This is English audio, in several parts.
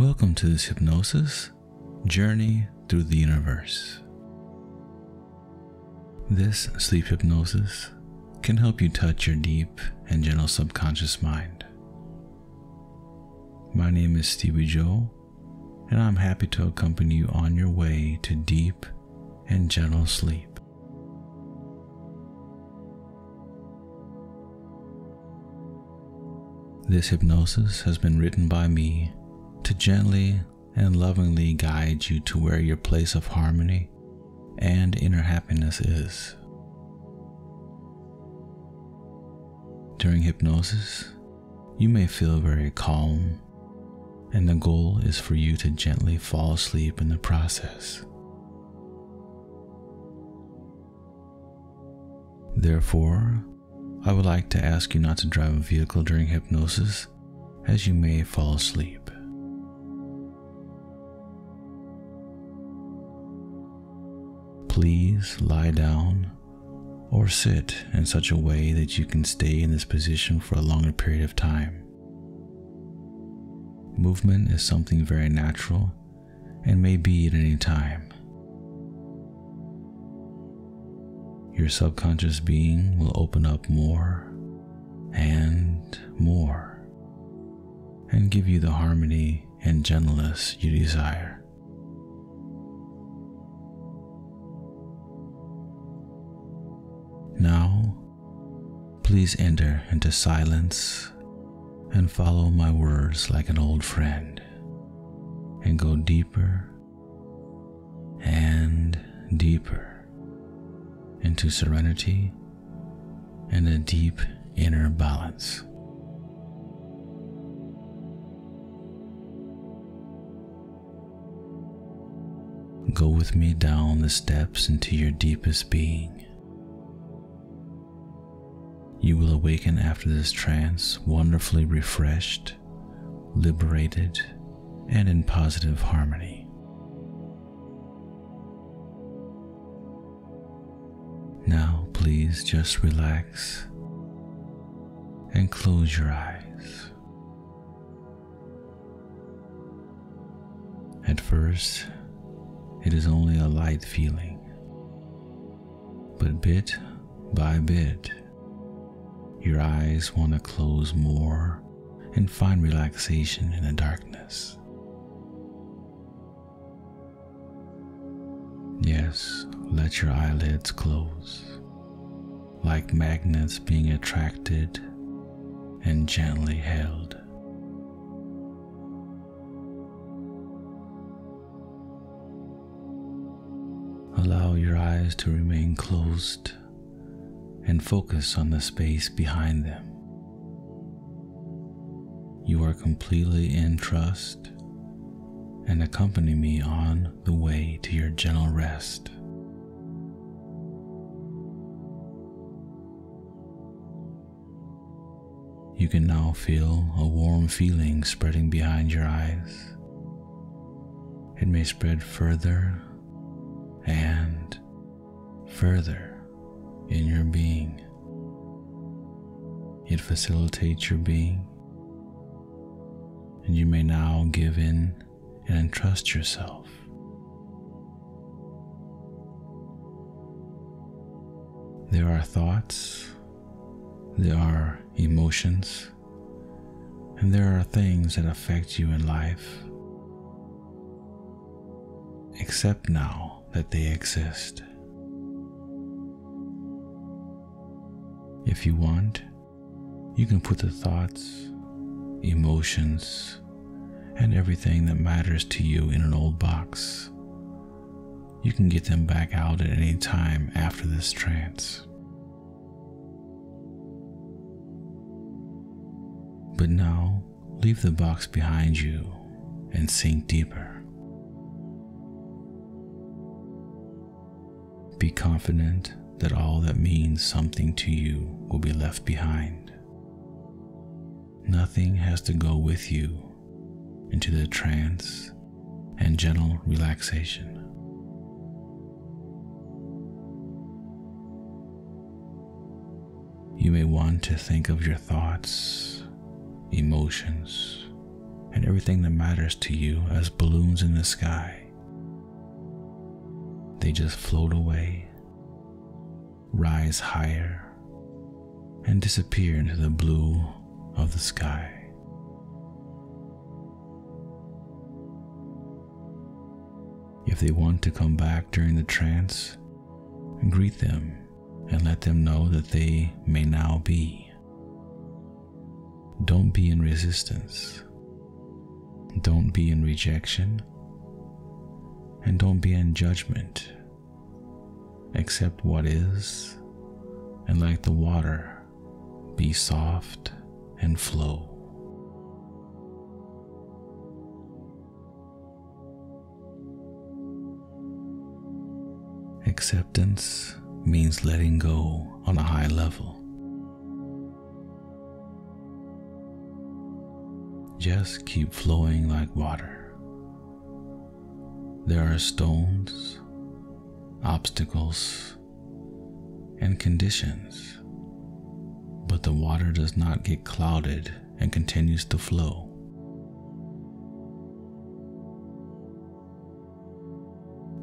Welcome to this hypnosis journey through the universe. This sleep hypnosis can help you touch your deep and gentle subconscious mind. My name is Steviejo, and I'm happy to accompany you on your way to deep and gentle sleep. This hypnosis has been written by me to gently and lovingly guide you to where your place of harmony and inner happiness is. During hypnosis, you may feel very calm, and the goal is for you to gently fall asleep in the process. Therefore, I would like to ask you not to drive a vehicle during hypnosis as you may fall asleep. Please lie down or sit in such a way that you can stay in this position for a longer period of time. Movement is something very natural and may be at any time. Your subconscious being will open up more and more and give you the harmony and gentleness you desire. Now, please enter into silence and follow my words like an old friend and go deeper and deeper into serenity and a deep inner balance. Go with me down the steps into your deepest being. You will awaken after this trance wonderfully refreshed, liberated, and in positive harmony. Now, please just relax and close your eyes. At first, it is only a light feeling, but bit by bit, your eyes want to close more and find relaxation in the darkness. Yes, let your eyelids close, like magnets being attracted and gently held. Allow your eyes to remain closed and focus on the space behind them. You are completely in trust and accompany me on the way to your gentle rest. You can now feel a warm feeling spreading behind your eyes. It may spread further and further in your being. It facilitates your being, and you may now give in and entrust yourself. There are thoughts, there are emotions, and there are things that affect you in life. Accept now that they exist. If you want, you can put the thoughts, emotions, and everything that matters to you in an old box. You can get them back out at any time after this trance. But now, leave the box behind you and sink deeper. Be confident that all that means something to you will be left behind. Nothing has to go with you into the trance and gentle relaxation. You may want to think of your thoughts, emotions, and everything that matters to you as balloons in the sky. They just float away, rise higher, and disappear into the blue of the sky. If they want to come back during the trance, greet them and let them know that they may now be. Don't be in resistance. Don't be in rejection. And don't be in judgment. Accept what is, and like the water, be soft and flow. Acceptance means letting go on a high level. Just keep flowing like water. There are stones, obstacles, and conditions, but the water does not get clouded and continues to flow.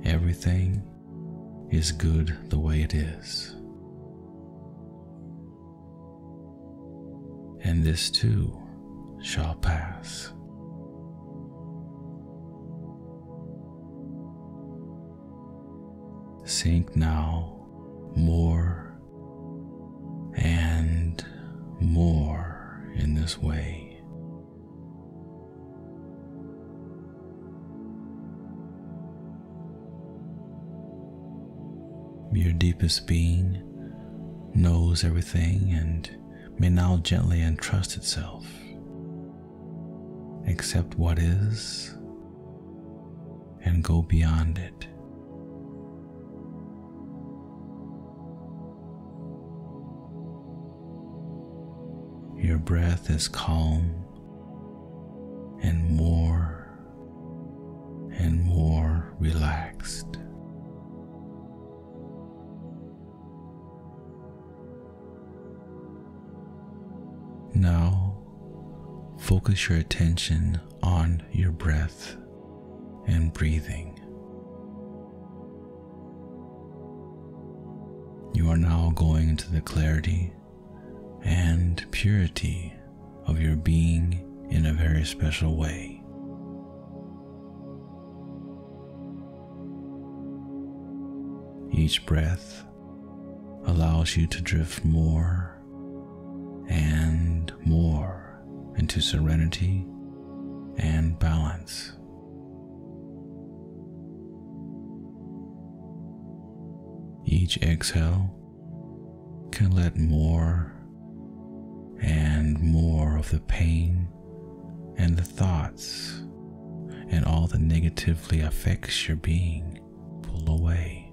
Everything is good the way it is. And this too shall pass. Sink now more and more in this way. Your deepest being knows everything and may now gently entrust itself. Accept what is and go beyond it. Your breath is calm and more and more relaxed. Now, focus your attention on your breath and breathing. You are now going into the clarity and purity of your being in a very special way. Each breath allows you to drift more and more into serenity and balance. Each exhale can let more and more of the pain and the thoughts and all that negatively affects your being pull away.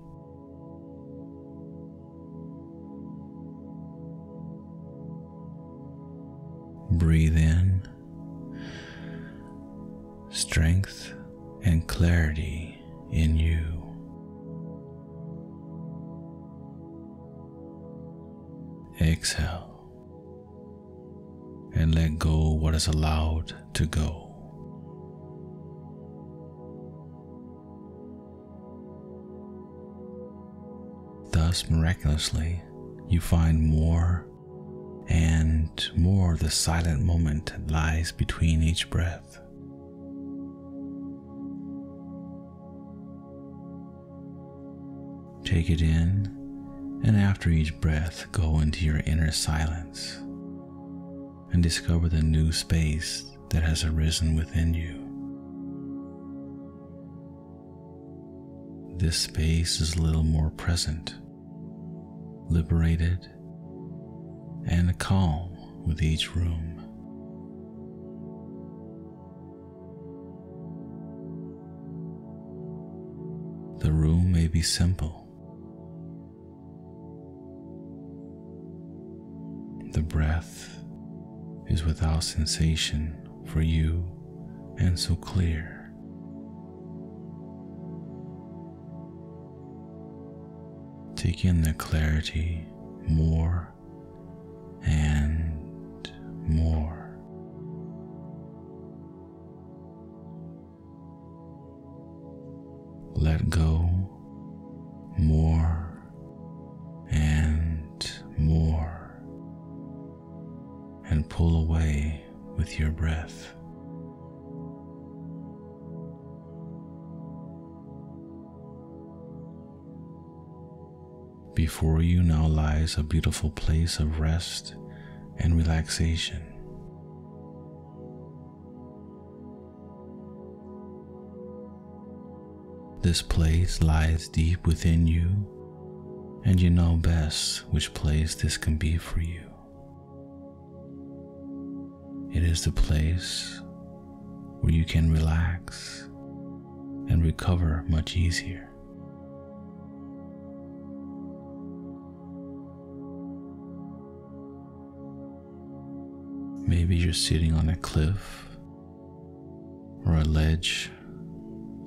Breathe in strength and clarity in you. Exhale and let go what is allowed to go. Thus, miraculously, you find more and more the silent moment that lies between each breath. Take it in, and after each breath, go into your inner silence and discover the new space that has arisen within you. This space is a little more present, liberated, and calm with each room. The room may be simple. The breath is without sensation for you and so clear. Take in the clarity more and more. Let go more pull away with your breath. Before you now lies a beautiful place of rest and relaxation. This place lies deep within you, and you know best which place this can be for you. It is the place where you can relax and recover much easier. Maybe you're sitting on a cliff or a ledge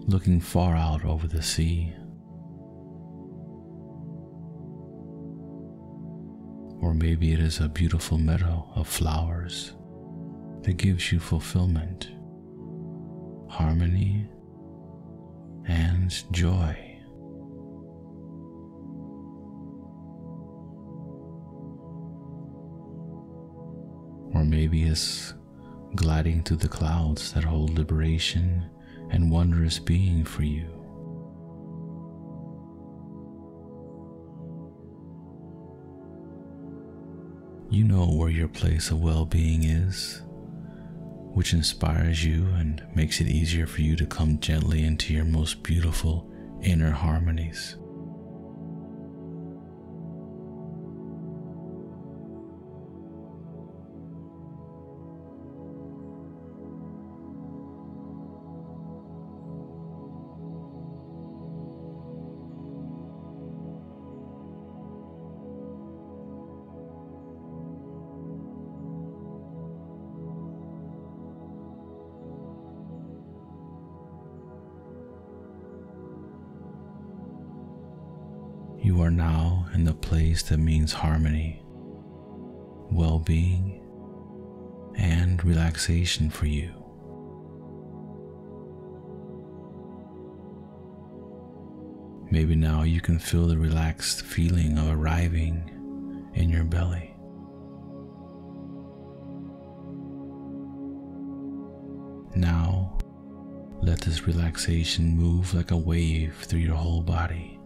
looking far out over the sea. Or maybe it is a beautiful meadow of flowers that gives you fulfillment, harmony, and joy. Or maybe it's gliding through the clouds that hold liberation and wondrous being for you. You know where your place of well being is, which inspires you and makes it easier for you to come gently into your most beautiful inner harmonies. Place that means harmony, well being, and relaxation for you. Maybe now you can feel the relaxed feeling of arriving in your belly. Now, let this relaxation move like a wave through your whole body.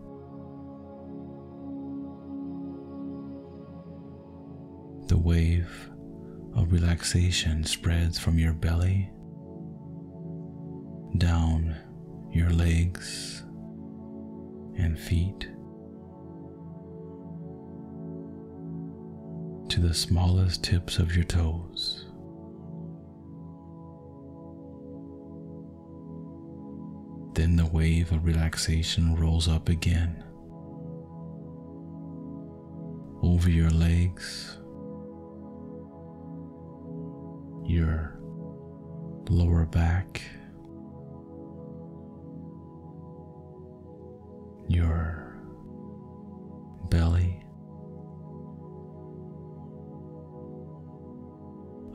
The wave of relaxation spreads from your belly down your legs and feet to the smallest tips of your toes. Then the wave of relaxation rolls up again over your legs, lower back, your belly,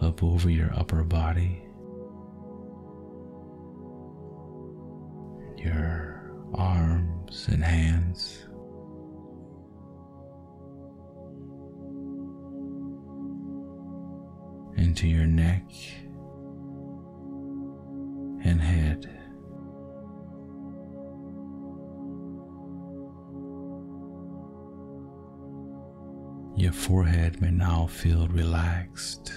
up over your upper body, your arms and hands. Into your neck forehead may now feel relaxed.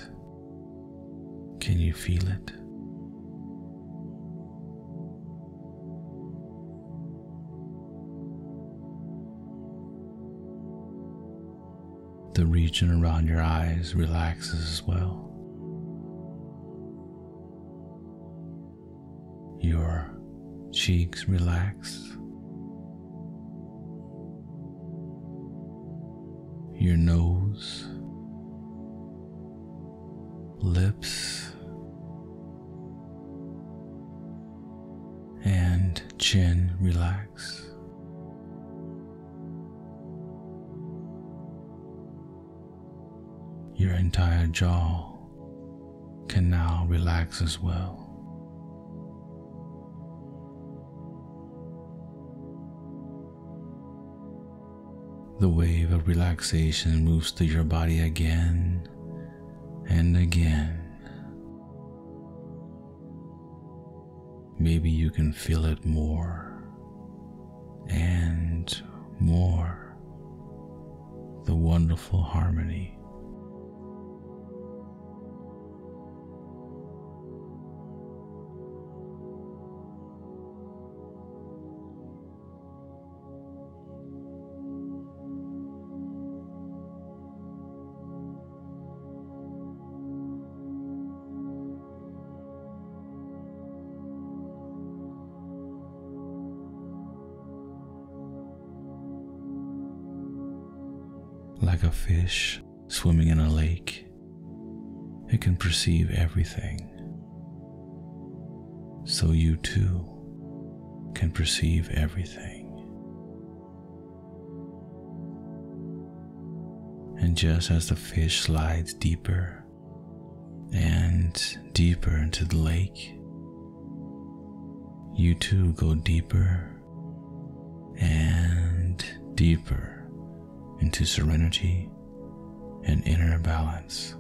Can you feel it? The region around your eyes relaxes as well. Your cheeks relax. Your nose, relaxation moves through your body again and again. Maybe you can feel it more and more. The wonderful harmony. Fish swimming in a lake. It can perceive everything. So you too can perceive everything. And just as the fish slides deeper and deeper into the lake, you too go deeper and deeper into serenity and inner balance.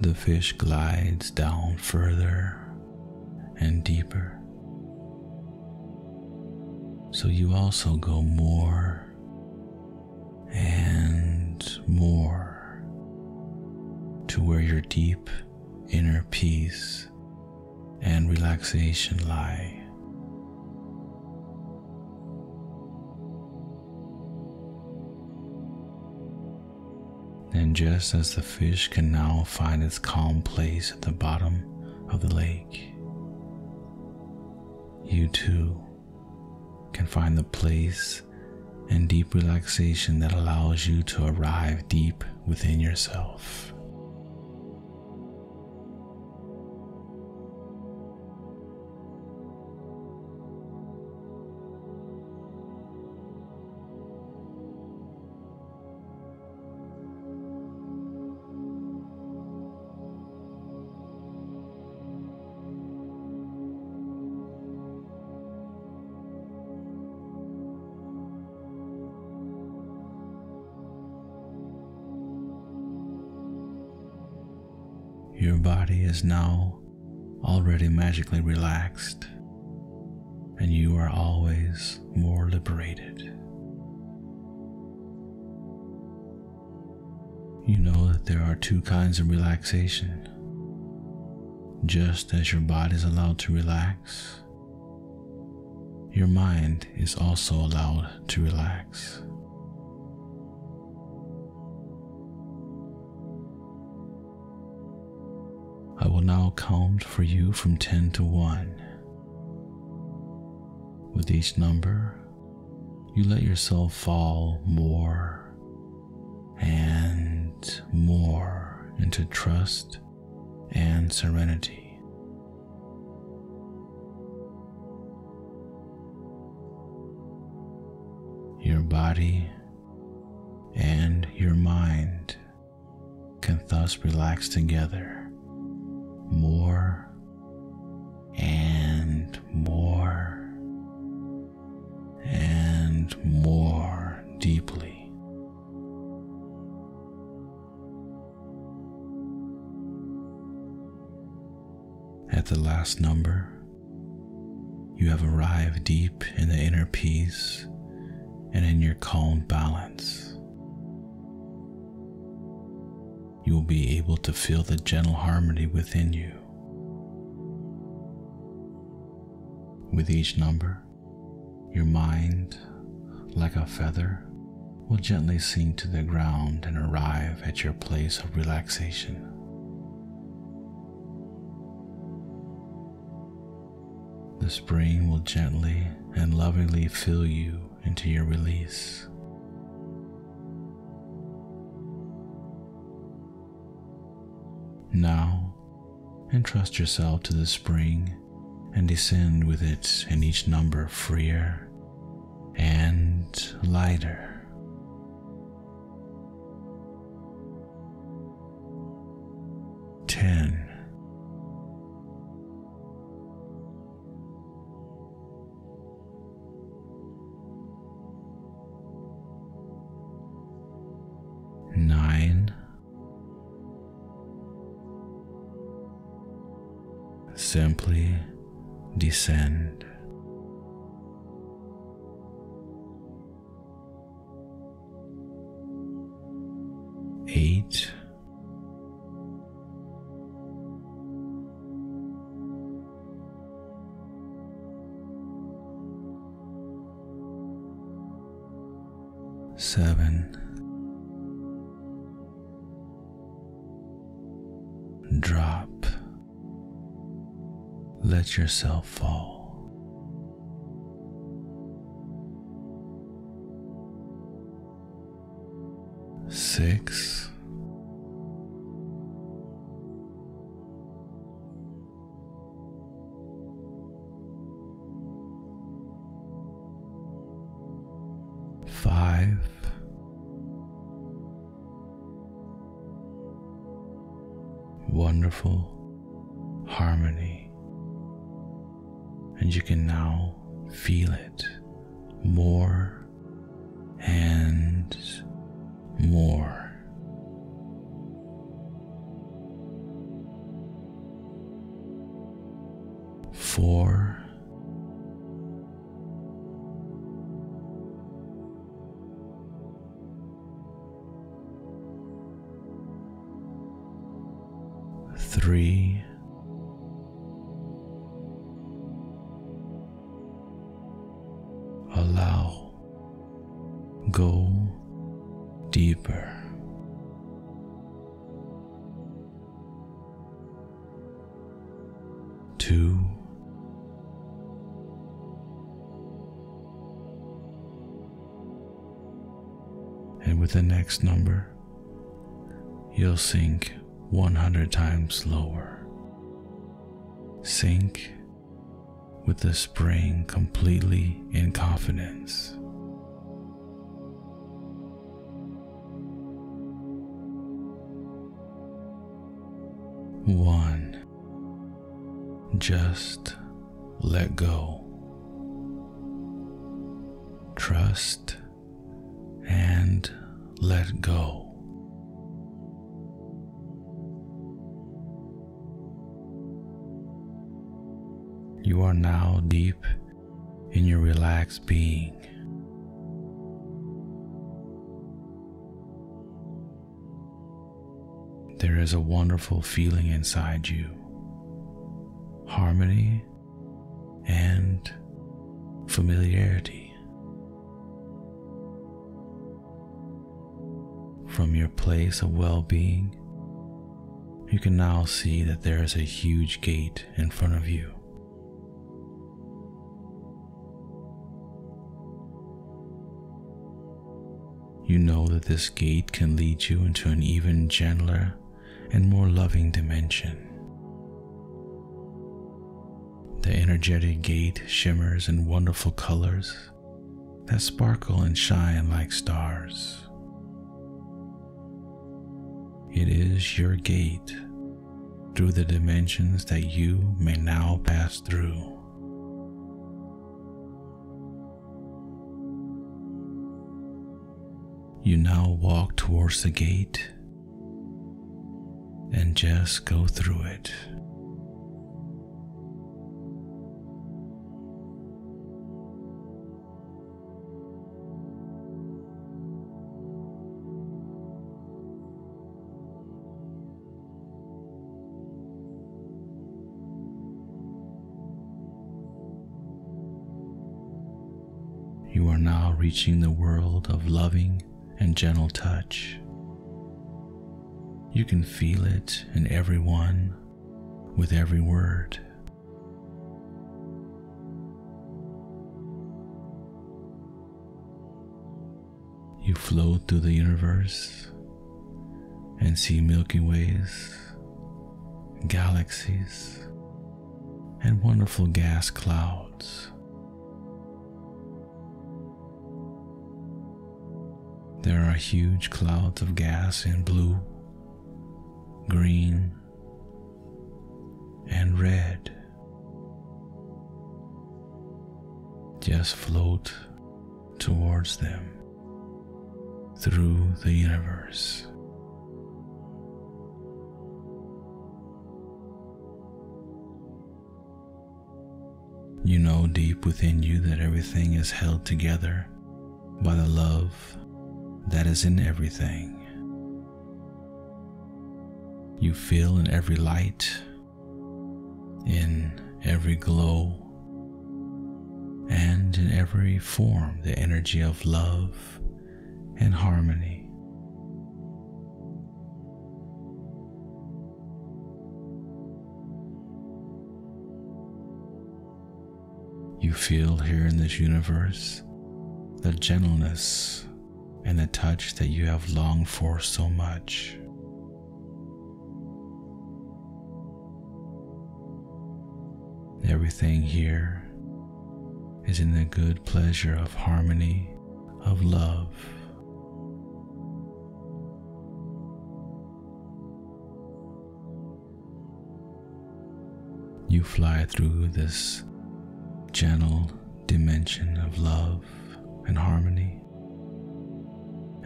The fish glides down further and deeper. So you also go more and more to where your deep inner peace and relaxation lie. And just as the fish can now find its calm place at the bottom of the lake, you too can find the place and deep relaxation that allows you to arrive deep within yourself. Is now already magically relaxed, and you are always more liberated. You know that there are two kinds of relaxation. Just as your body is allowed to relax, your mind is also allowed to relax. Now count for you from 10 to 1. With each number, you let yourself fall more and more into trust and serenity. Your body and your mind can thus relax together deeply. At the last number, you have arrived deep in the inner peace and in your calm balance. you will be able to feel the gentle harmony within you. With each number, your mind, like a feather, will gently sink to the ground and arrive at your place of relaxation. The spring will gently and lovingly fill you into your release. Now, entrust yourself to the spring and descend with it in each number freer and lighter. Ten. Nine. Simply descend. Eight. Seven. Drop. Let yourself fall. Six. Wonderful harmony. And you can now feel it more With the next number, you'll sink 100 times lower. Sink with the spring completely in confidence. One, just let go. Trust and let go. You are now deep in your relaxed being. There is a wonderful feeling inside you harmony and familiarity. From your place of well being, you can now see that there is a huge gate in front of you. You know that this gate can lead you into an even gentler and more loving dimension. The energetic gate shimmers in wonderful colors that sparkle and shine like stars. It is your gate through the dimensions that you may now pass through. You now walk towards the gate and just go through it. Reaching the world of loving and gentle touch. You can feel it in everyone with every word. You float through the universe and see Milky Ways, galaxies, and wonderful gas clouds. There are huge clouds of gas in blue, green, and red. Just float towards them through the universe. You know deep within you that everything is held together by the love that is in everything. You feel in every light, in every glow, and in every form the energy of love and harmony. You feel here in this universe the gentleness and the touch that you have longed for so much. Everything here is in the good pleasure of harmony, of love. You fly through this gentle dimension of love and harmony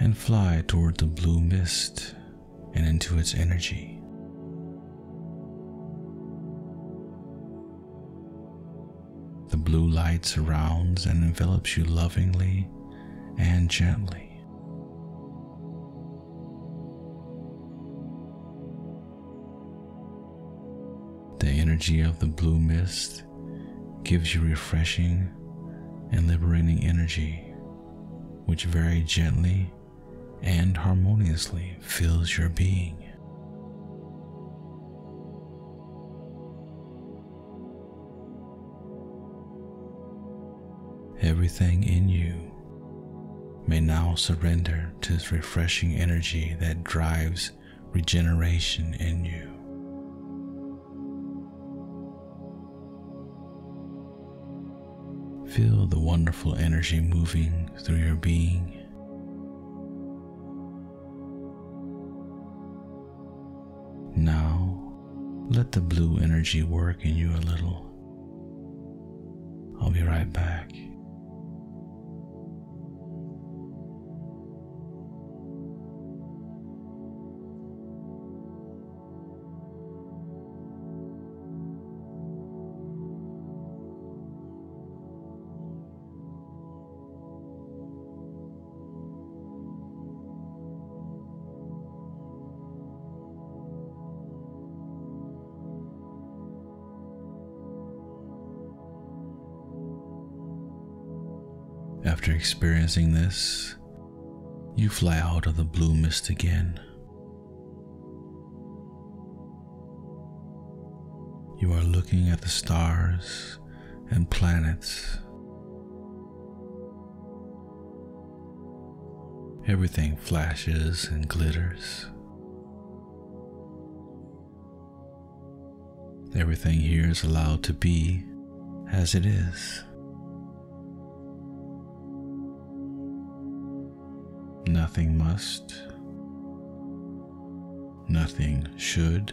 and fly toward the blue mist and into its energy. The blue light surrounds and envelops you lovingly and gently. The energy of the blue mist gives you refreshing and liberating energy, which very gently and harmoniously fills your being. Everything in you may now surrender to this refreshing energy that drives regeneration in you. Feel the wonderful energy moving through your being. Let the blue energy work in you a little. I'll be right back. After experiencing this, you fly out of the blue mist again. You are looking at the stars and planets. Everything flashes and glitters. Everything here is allowed to be as it is. Nothing must. Nothing should.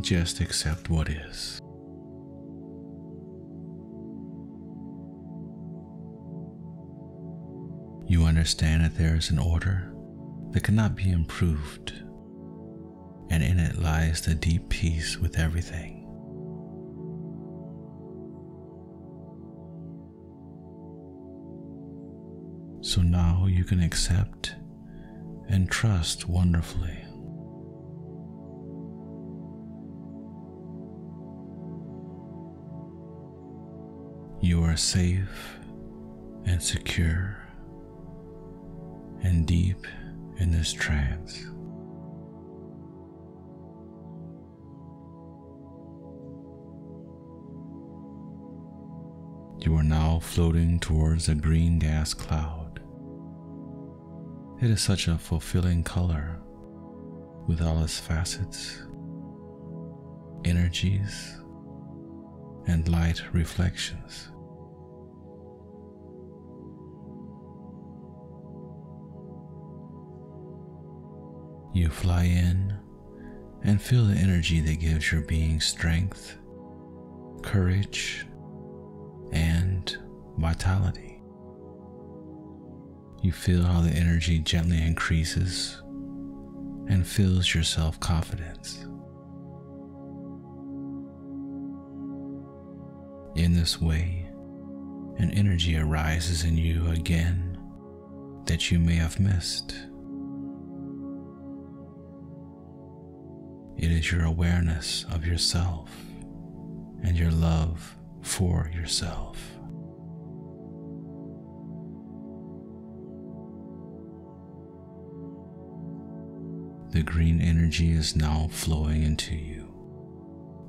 Just accept what is. You understand that there is an order that cannot be improved, and in it lies the deep peace with everything. So now you can accept and trust wonderfully. You are safe and secure and deep in this trance. You are now floating towards a green gas cloud. It is such a fulfilling color with all its facets, energies, and light reflections. You fly in and feel the energy that gives your being strength, courage, and vitality. You feel how the energy gently increases and fills your self confidence. In this way, an energy arises in you again that you may have missed. It is your awareness of yourself and your love for yourself. The green energy is now flowing into you,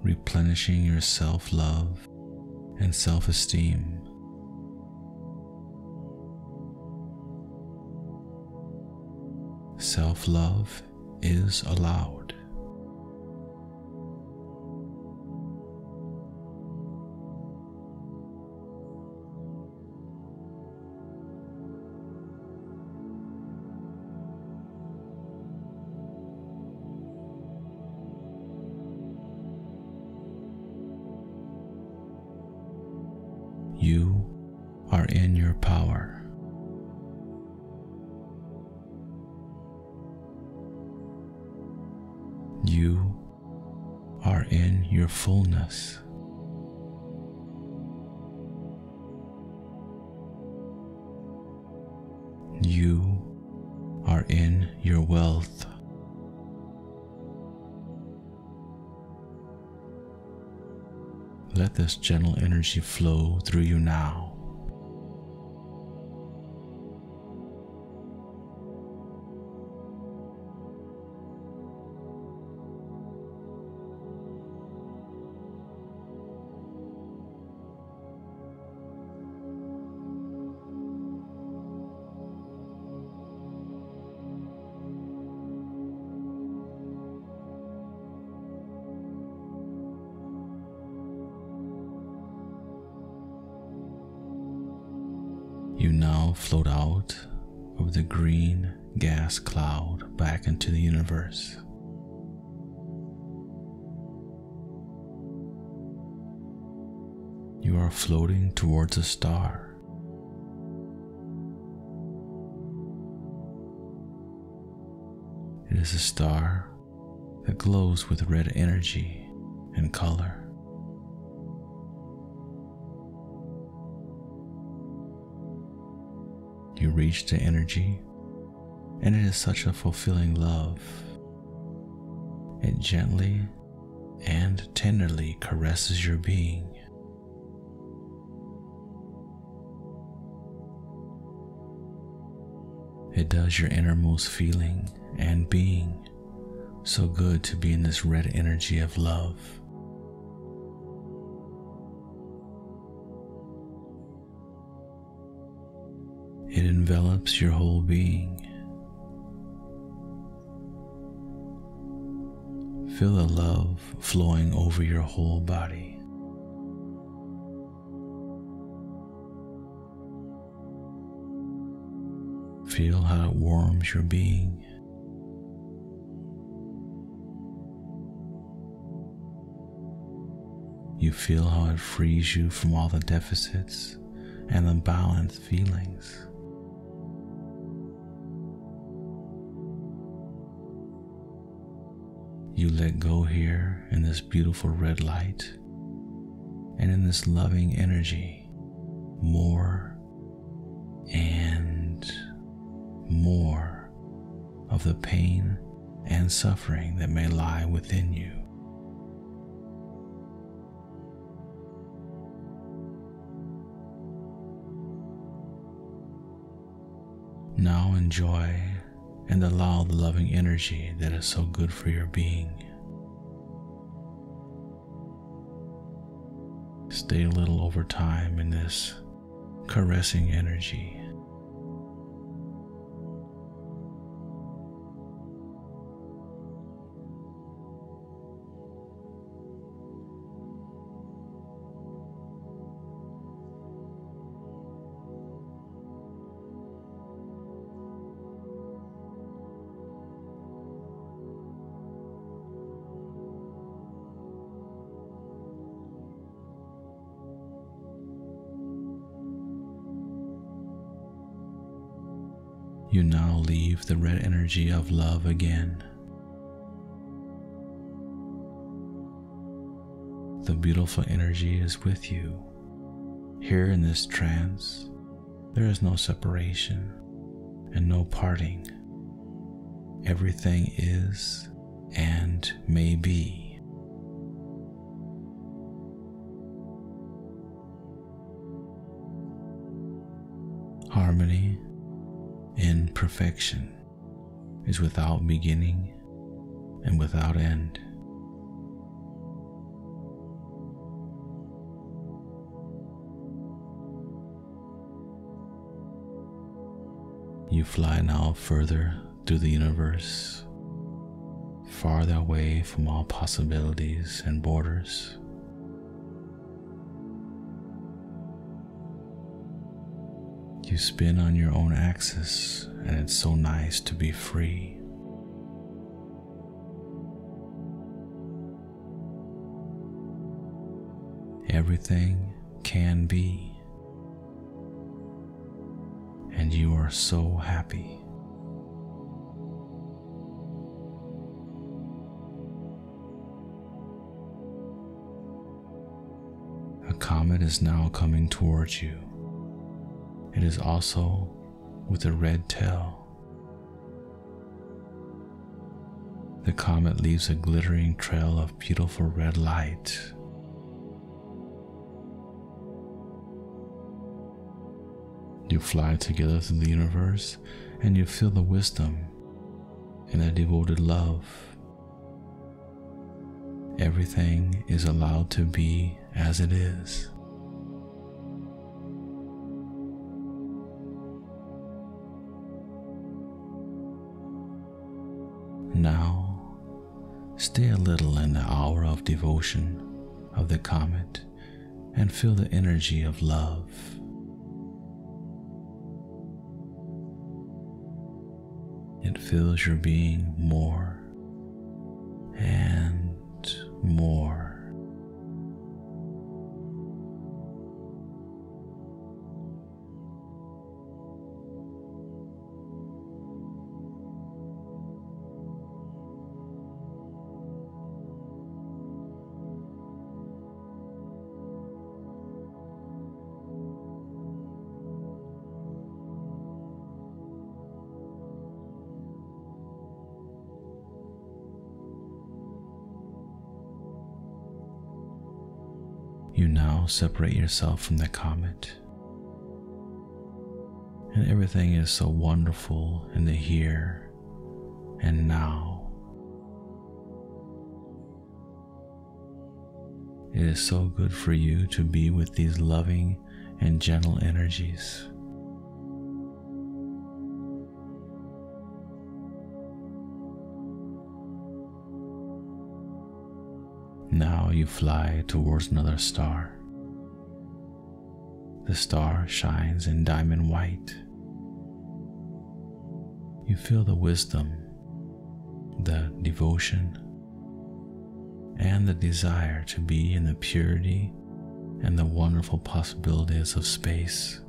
replenishing your self love and self esteem. Self love is allowed. Energy flow through you now. The green gas cloud back into the universe. You are floating towards a star. It is a star that glows with red energy and color. Reach the energy, and it is such a fulfilling love. It gently and tenderly caresses your being. It does your innermost feeling and being so good to be in this red energy of love. It envelops your whole being. Feel the love flowing over your whole body. Feel how it warms your being. You feel how it frees you from all the deficits and unbalanced feelings. You let go here in this beautiful red light and in this loving energy more and more of the pain and suffering that may lie within you. Now enjoy and allow the loving energy that is so good for your being. stay a little over time in this caressing energy. The red energy of love again. The beautiful energy is with you. Here in this trance, there is no separation and no parting. Everything is and may be. Harmony in perfection is without beginning and without end. You fly now further through the universe, farther away from all possibilities and borders. You spin on your own axis, and it's so nice to be free. Everything can be, and you are so happy. A comet is now coming towards you. It is also with a red tail. The comet leaves a glittering trail of beautiful red light. You fly together through the universe and you feel the wisdom and the devoted love. Everything is allowed to be as it is. Stay a little in the hour of devotion of the comet and feel the energy of love. It fills your being more and more. Separate yourself from the comet. And everything is so wonderful in the here and now. It is so good for you to be with these loving and gentle energies. Now you fly towards another star. The star shines in diamond white. You feel the wisdom, the devotion, and the desire to be in the purity and the wonderful possibilities of space.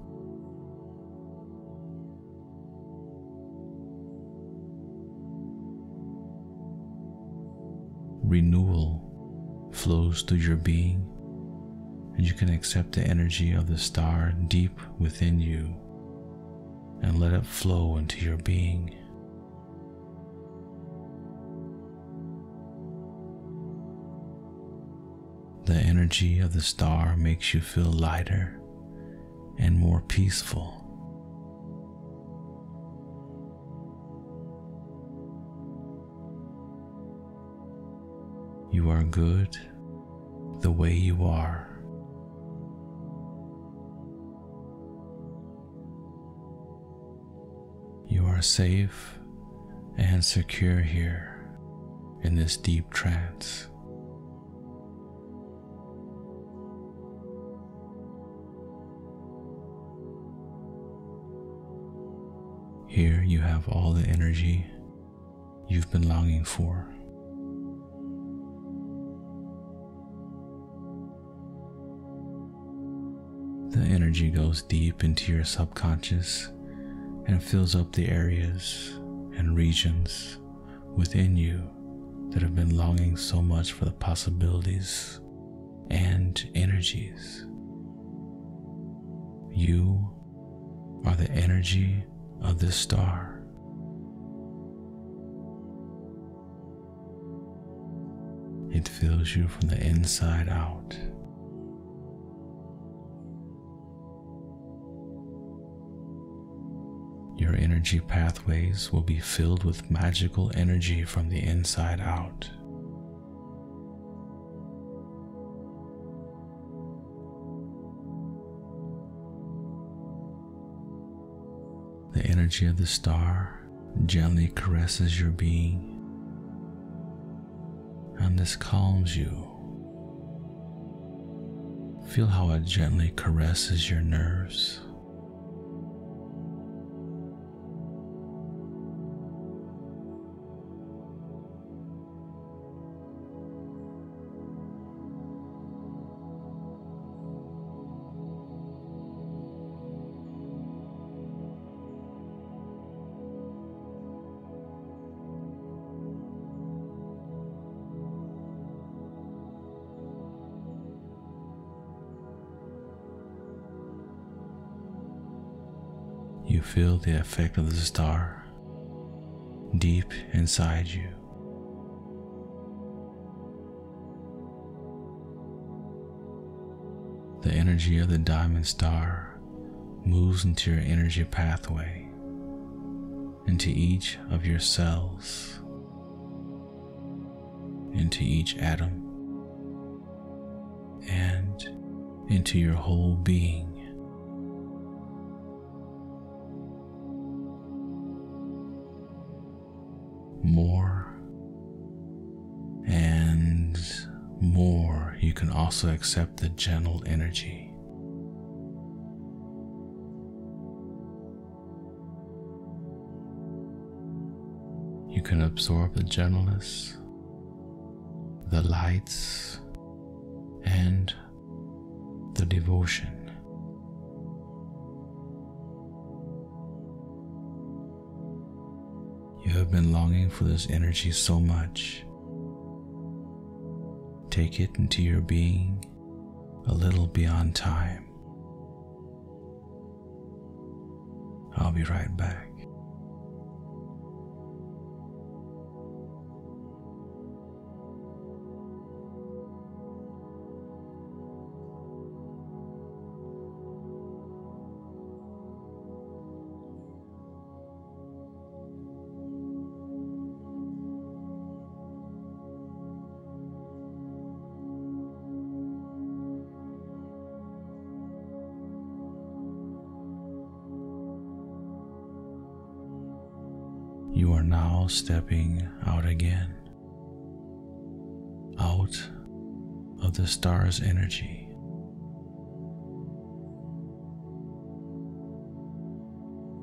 Renewal flows through your being, and you can accept the energy of the star deep within you and let it flow into your being. The energy of the star makes you feel lighter and more peaceful. You are good the way you are. Are safe and secure here in this deep trance. Here you have all the energy you've been longing for. The energy goes deep into your subconscious and fills up the areas and regions within you that have been longing so much for the possibilities and energies. You are the energy of this star. It fills you from the inside out. Your energy pathways will be filled with magical energy from the inside out. The energy of the star gently caresses your being, and this calms you. Feel how it gently caresses your nerves. Feel the effect of the star deep inside you. The energy of the diamond star moves into your energy pathway, into each of your cells, into each atom, and into your whole being. Also accept the gentle energy. You can absorb the gentleness, the lights, and the devotion. You have been longing for this energy so much. Take it into your being a little beyond time. I'll be right back. Stepping out again, out of the star's energy.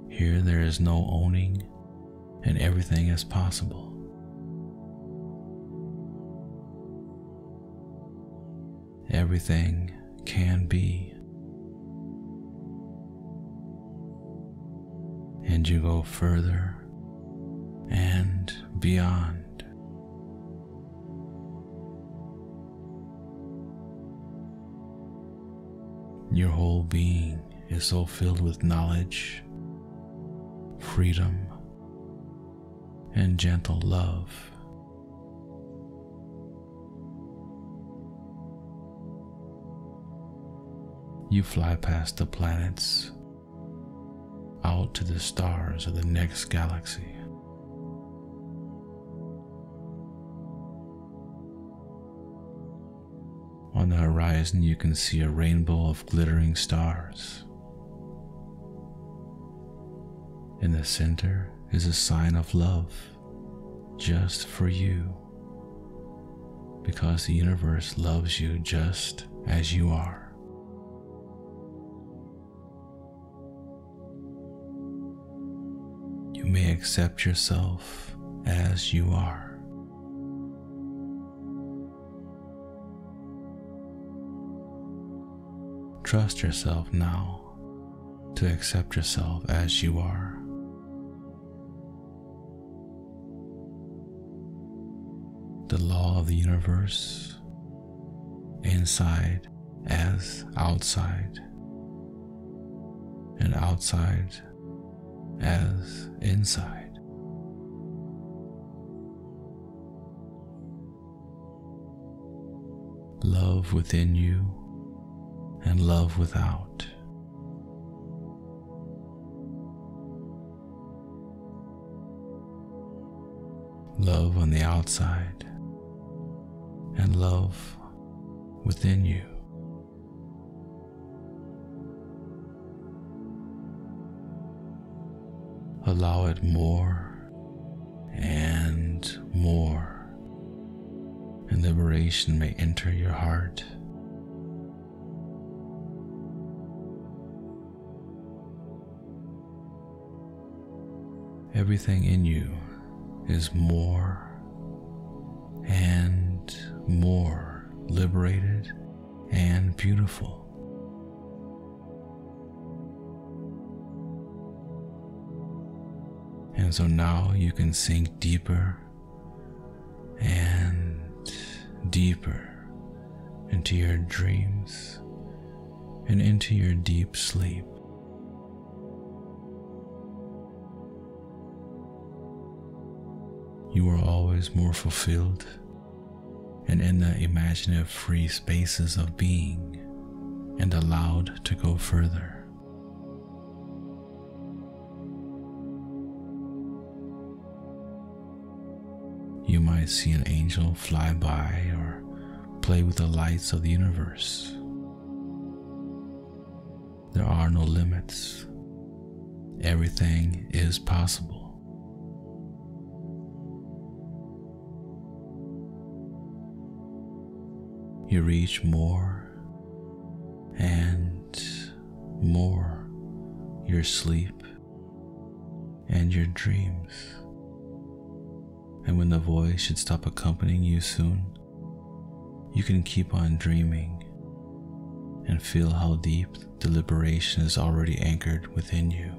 Here there is no owning, and everything is possible. Everything can be. And you go further beyond. Your whole being is so filled with knowledge, freedom, and gentle love. You fly past the planets out to the stars of the next galaxy. Horizon, you can see a rainbow of glittering stars. In the center is a sign of love just for you because the universe loves you just as you are. You may accept yourself as you are. Trust yourself now to accept yourself as you are. The law of the universe, inside as outside, and outside as inside. Love within you and love without. Love on the outside and love within you. Allow it more and more, and liberation may enter your heart. Everything in you is more and more liberated and beautiful. And so now you can sink deeper and deeper into your dreams and into your deep sleep. You are always more fulfilled and in the imaginative free spaces of being and allowed to go further. You might see an angel fly by or play with the lights of the universe. There are no limits. Everything is possible. You reach more and more your sleep and your dreams. And when the voice should stop accompanying you soon, you can keep on dreaming and feel how deep the liberation is already anchored within you.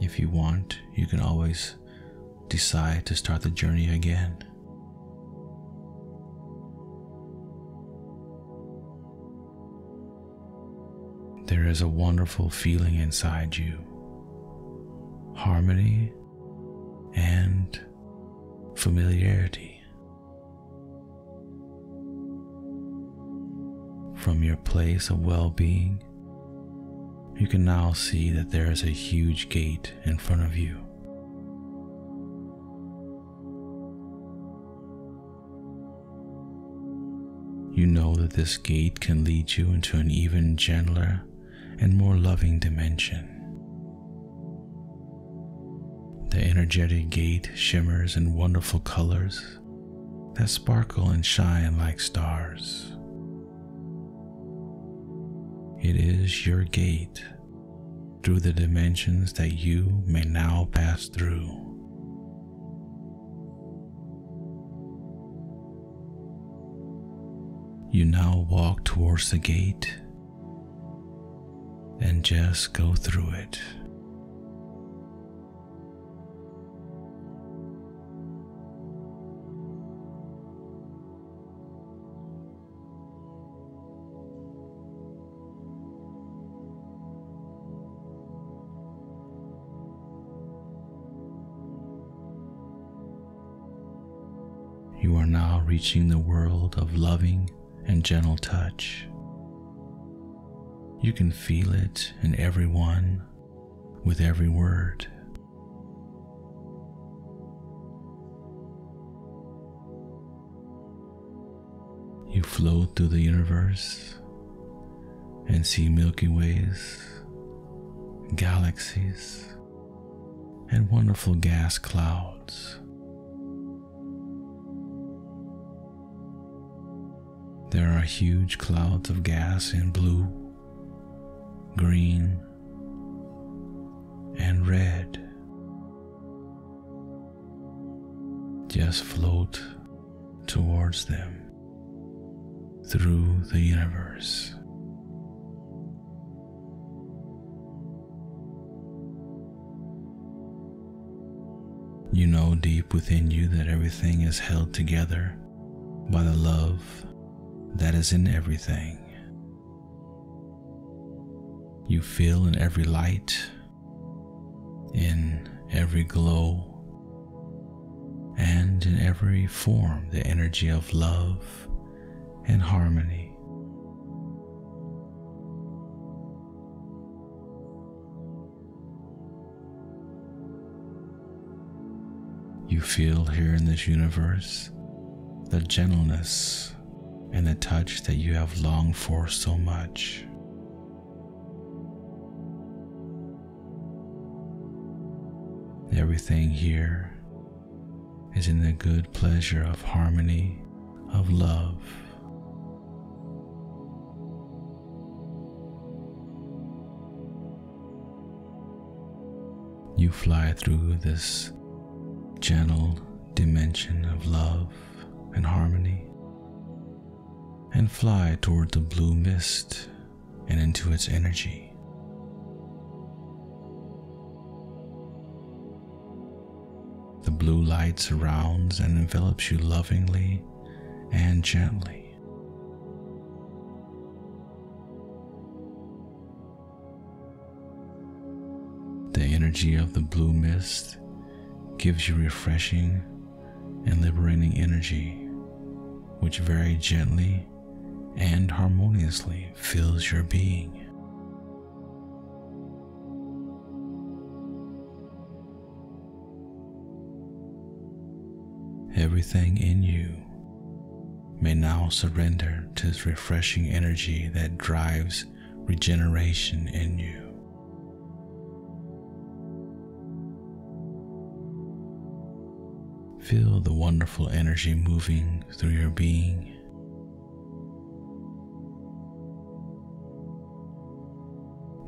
If you want, you can always decide to start the journey again. There is a wonderful feeling inside you harmony and familiarity. From your place of well being, you can now see that there is a huge gate in front of you. You know that this gate can lead you into an even gentler and more loving dimension. The energetic gate shimmers in wonderful colors that sparkle and shine like stars. It is your gate through the dimensions that you may now pass through. You now walk towards the gate and just go through it. You are now reaching the world of loving and gentle touch. You can feel it in everyone with every word. You float through the universe and see Milky Ways, galaxies, and wonderful gas clouds. There are huge clouds of gas in blue, green, and red. Just float towards them through the universe. You know deep within you that everything is held together by the love that is in everything. You feel in every light, in every glow, and in every form the energy of love and harmony. You feel here in this universe the gentleness and the touch that you have longed for so much. Everything here is in the good pleasure of harmony, of love. You fly through this gentle dimension of love and harmony and fly toward the blue mist and into its energy. The blue light surrounds and envelops you lovingly and gently. The energy of the blue mist gives you refreshing and liberating energy, which very gently and harmoniously fills your being. Everything in you may now surrender to this refreshing energy that drives regeneration in you. Feel the wonderful energy moving through your being.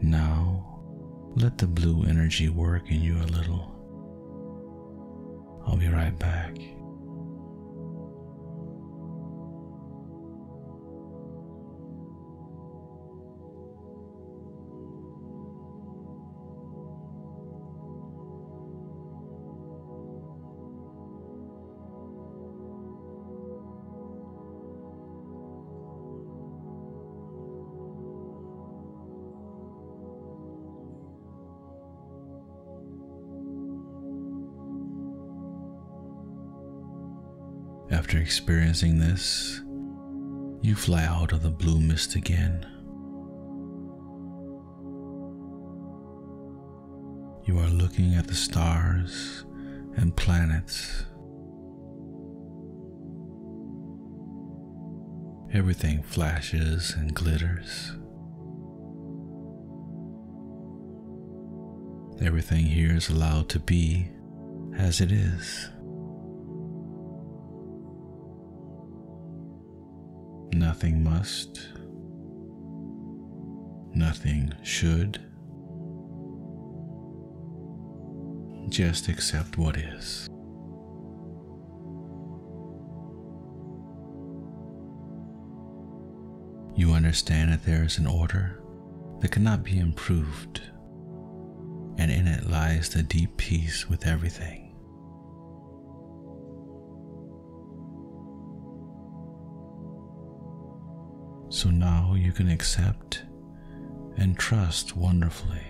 Now, let the blue energy work in you a little. I'll be right back. Experiencing this, you fly out of the blue mist again. You are looking at the stars and planets. Everything flashes and glitters. Everything here is allowed to be as it is. Nothing must. Nothing should. Just accept what is. You understand that there is an order that cannot be improved, and in it lies the deep peace with everything. So now you can accept and trust wonderfully.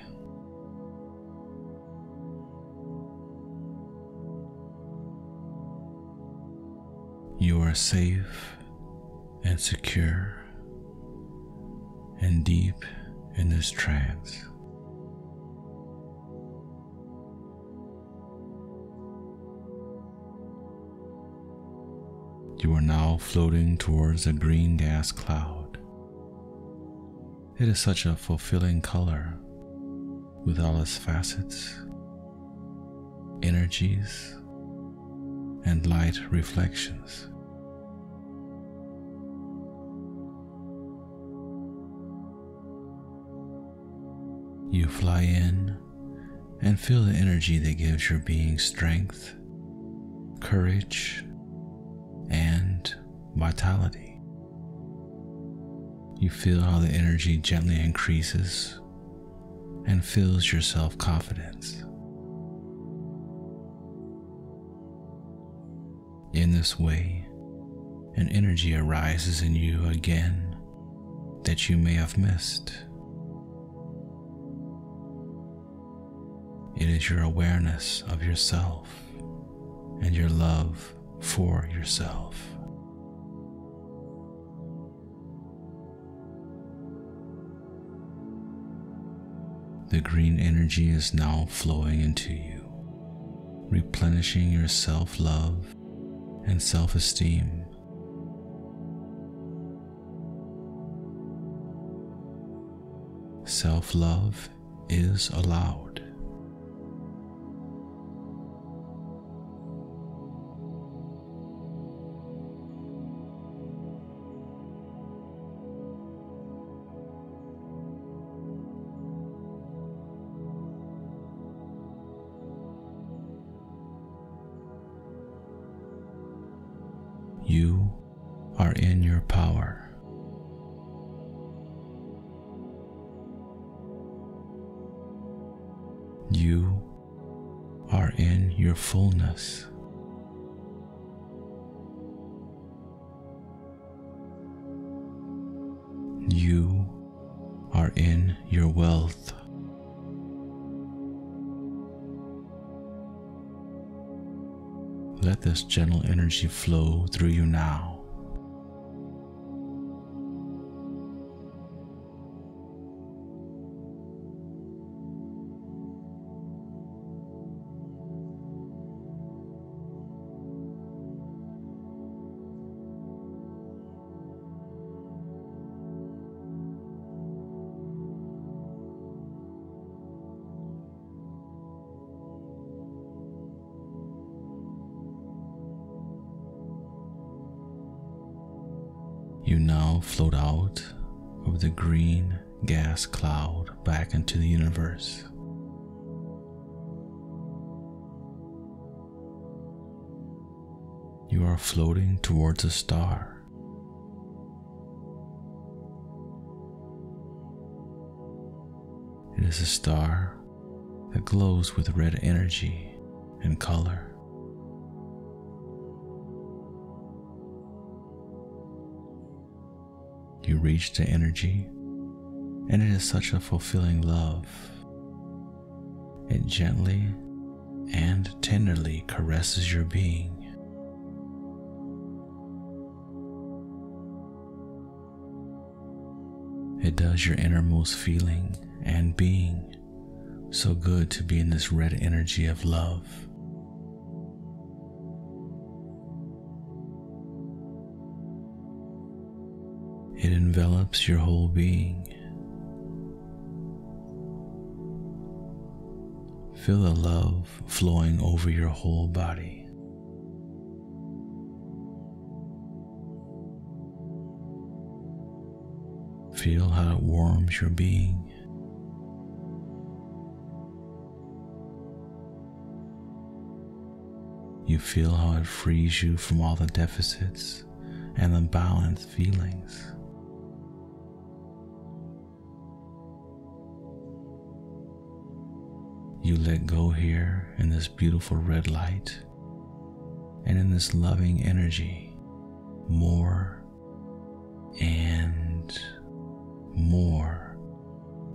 You are safe and secure and deep in this trance. You are now floating towards a green gas cloud It is such a fulfilling color with all its facets, energies, and light reflections. You fly in and feel the energy that gives your being strength, courage, and vitality. You feel how the energy gently increases and fills your self confidence. In this way, an energy arises in you again that you may have missed. It is your awareness of yourself and your love for yourself. The green energy is now flowing into you, replenishing your self love and self esteem. Self love is allowed. Energy flow through you now. Float out of the green gas cloud back into the universe. You are floating towards a star. It is a star that glows with red energy and color. Reach the energy, and it is such a fulfilling love. It gently and tenderly caresses your being. It does your innermost feeling and being so good to be in this red energy of love. It envelops your whole being. Feel the love flowing over your whole body. Feel how it warms your being. You feel how it frees you from all the deficits and unbalanced feelings. You let go here in this beautiful red light and in this loving energy more and more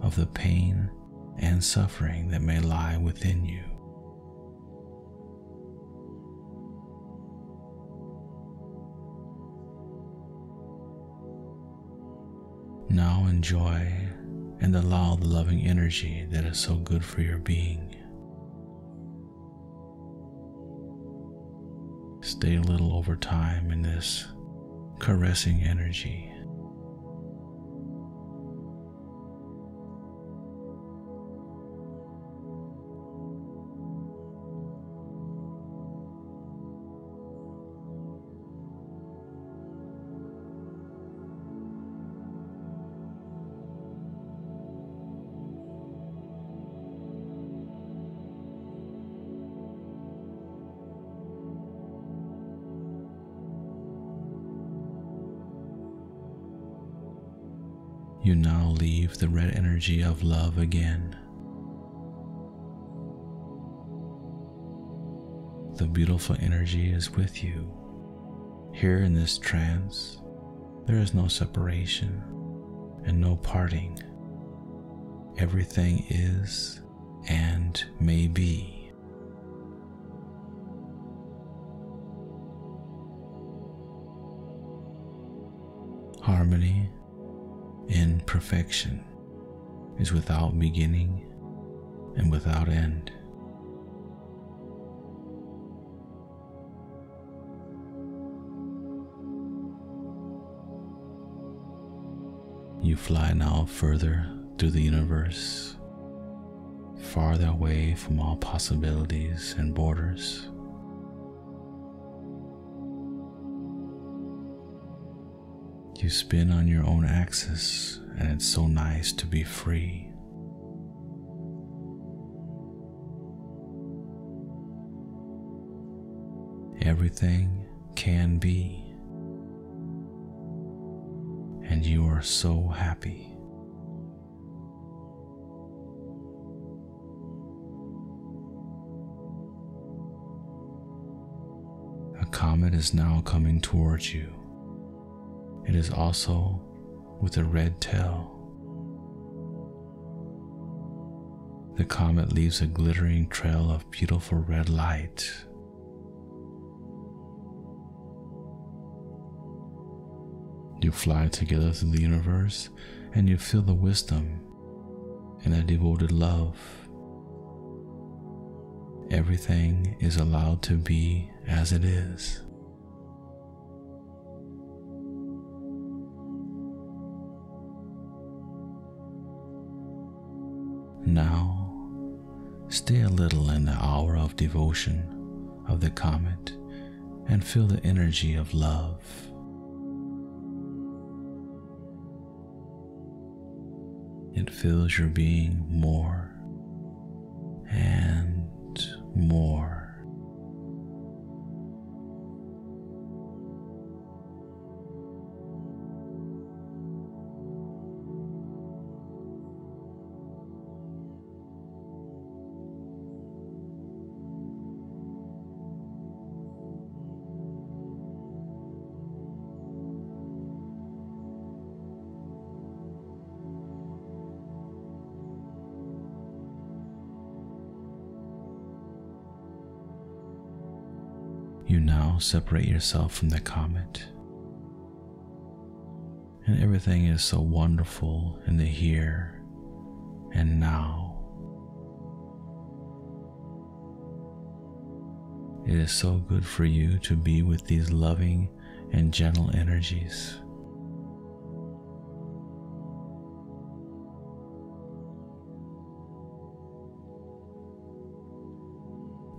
of the pain and suffering that may lie within you. Now enjoy and allow the loving energy that is so good for your being. Stay a little over time in this caressing energy. The red energy of love again. The beautiful energy is with you. Here in this trance, there is no separation and no parting. Everything is and may be. Harmony in perfection is without beginning and without end. You fly now further through the universe, farther away from all possibilities and borders. You spin on your own axis, and it's so nice to be free. Everything can be, and you are so happy. A comet is now coming towards you. It is also with a red tail. The comet leaves a glittering trail of beautiful red light. You fly together through the universe and you feel the wisdom and the devoted love. Everything is allowed to be as it is. Now, stay a little in the hour of devotion of the comet and feel the energy of love. It fills your being more and more. Separate yourself from the comet. And everything is so wonderful in the here and now. It is so good for you to be with these loving and gentle energies.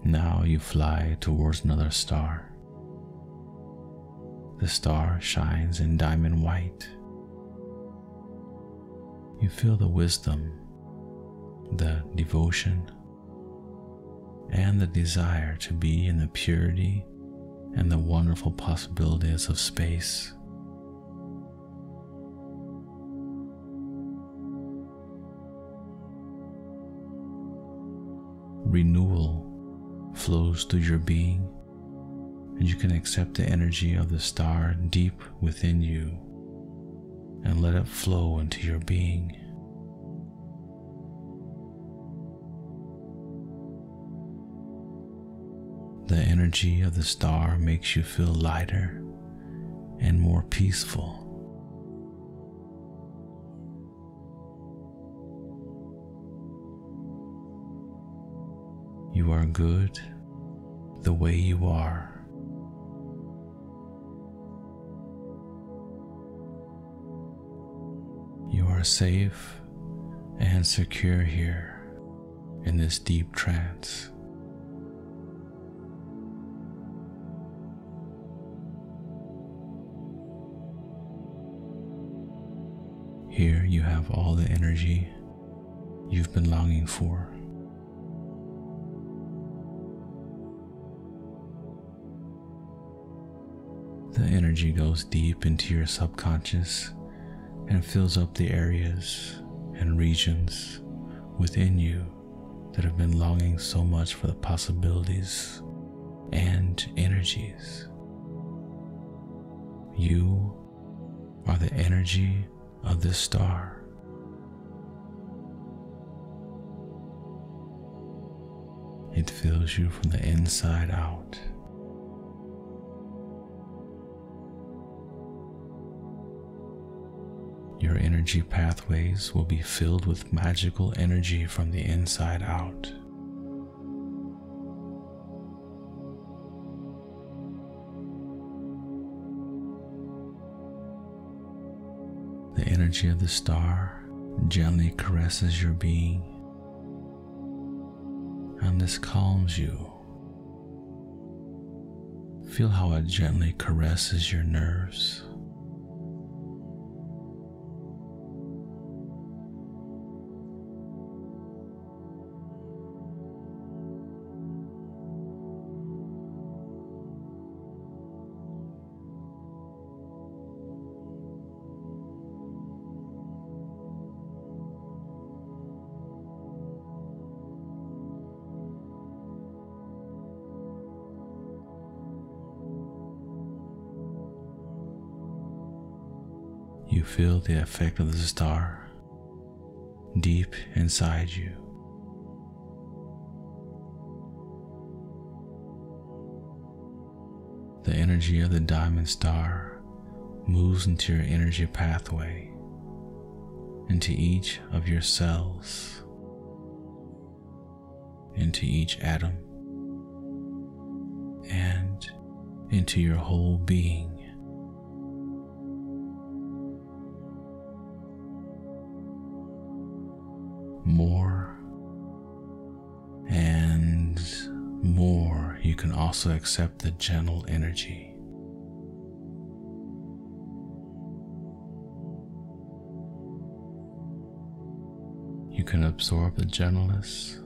Now you fly towards another star. The star shines in diamond white. You feel the wisdom, the devotion, and the desire to be in the purity and the wonderful possibilities of space. Renewal flows through your being, and you can accept the energy of the star deep within you and let it flow into your being. The energy of the star makes you feel lighter and more peaceful. You are good the way you are. Are safe and secure here in this deep trance. Here you have all the energy you've been longing for. The energy goes deep into your subconscious and fills up the areas and regions within you that have been longing so much for the possibilities and energies. You are the energy of this star. It fills you from the inside out. Your energy pathways will be filled with magical energy from the inside out. The energy of the star gently caresses your being, and this calms you. Feel how it gently caresses your nerves. You feel the effect of the star deep inside you. The energy of the diamond star moves into your energy pathway, into each of your cells, into each atom, and into your whole being. More and more, you can also accept the gentle energy. You can absorb the gentleness,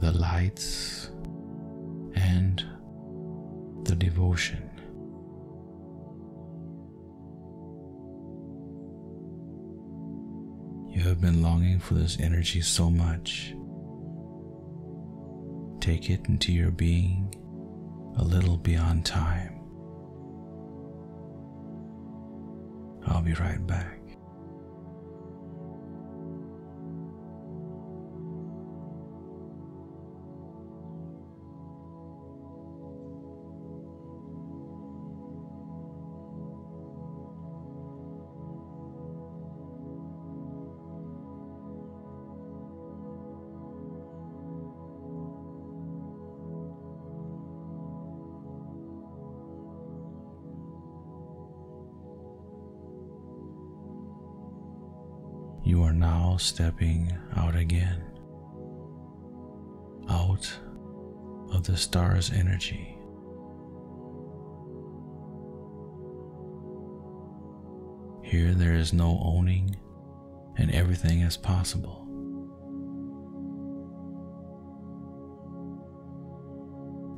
the lights, and the devotion. You have been longing for this energy so much. Take it into your being a little beyond time. I'll be right back. Stepping out again, out of the star's energy. Here there is no owning, and everything is possible.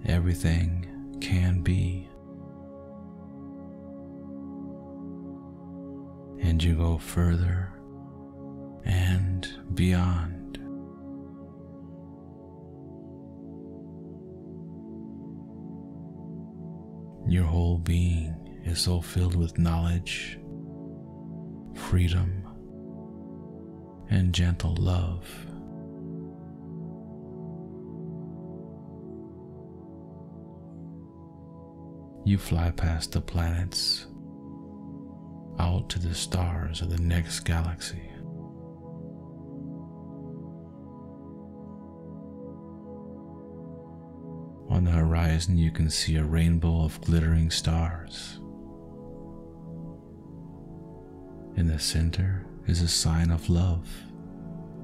Everything can be. And you go further beyond. Your whole being is so filled with knowledge, freedom, and gentle love. You fly past the planets out to the stars of the next galaxy. Horizon, you can see a rainbow of glittering stars. In the center is a sign of love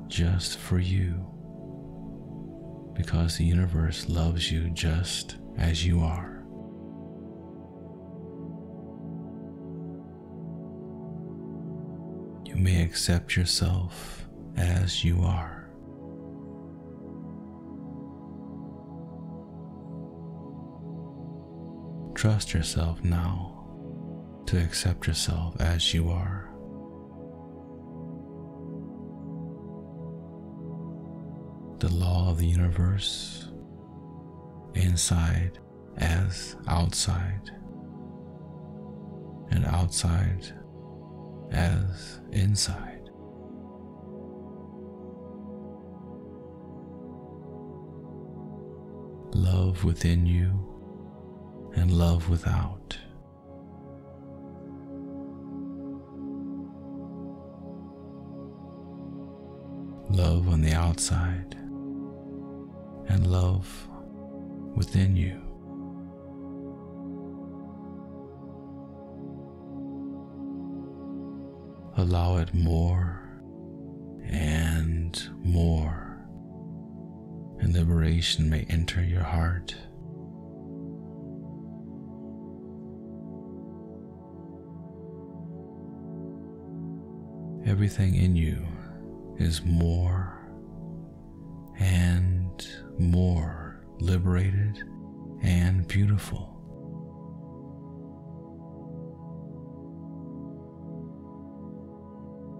just for you, because the universe loves you just as you are. You may accept yourself as you are. trust yourself now to accept yourself as you are. The law of the universe, inside as outside, and outside as inside. Love within you and love without. Love on the outside and love within you. Allow it more and more, and liberation may enter your heart. Everything in you is more and more liberated and beautiful.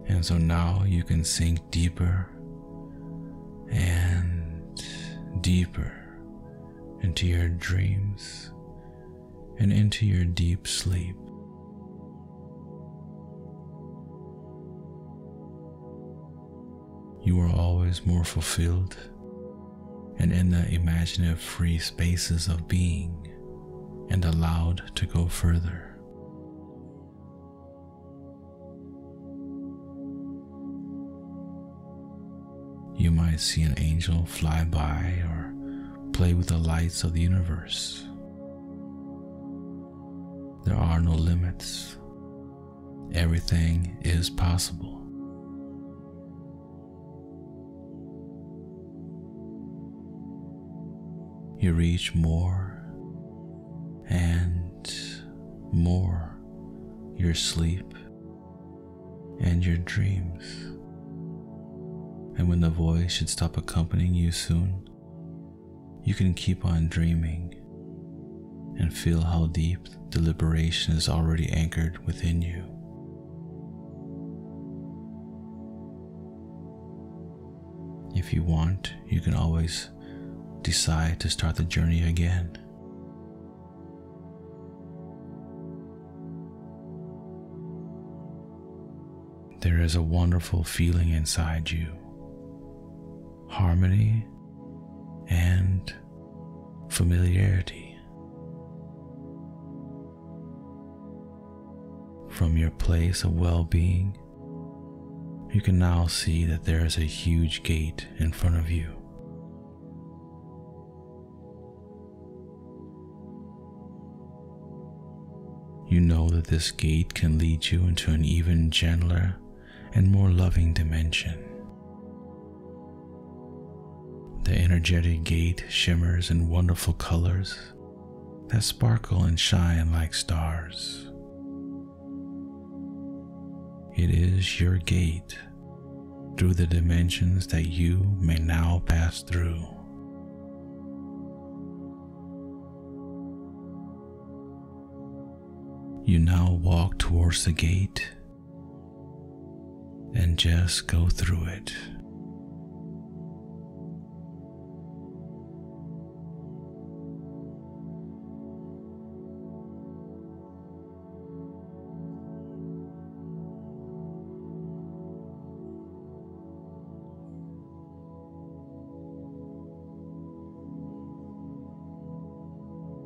And so now you can sink deeper and deeper into your dreams and into your deep sleep. You are always more fulfilled and in the imaginative free spaces of being and allowed to go further. You might see an angel fly by or play with the lights of the universe. There are no limits. Everything is possible. You reach more and more your sleep and your dreams. And when the voice should stop accompanying you soon, you can keep on dreaming and feel how deep the liberation is already anchored within you. If you want, you can always decide to start the journey again. There is a wonderful feeling inside you harmony, and familiarity. From your place of well being, you can now see that there is a huge gate in front of you. You know that this gate can lead you into an even gentler and more loving dimension. The energetic gate shimmers in wonderful colors that sparkle and shine like stars. It is your gate through the dimensions that you may now pass through. You now walk towards the gate and just go through it.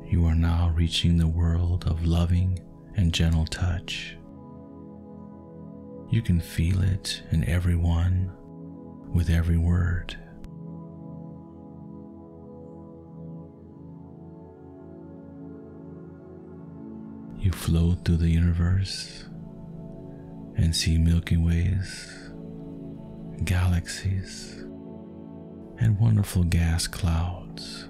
You are now reaching the world of loving and gentle touch. You can feel it in everyone with every word. You float through the universe and see Milky Ways, galaxies, and wonderful gas clouds.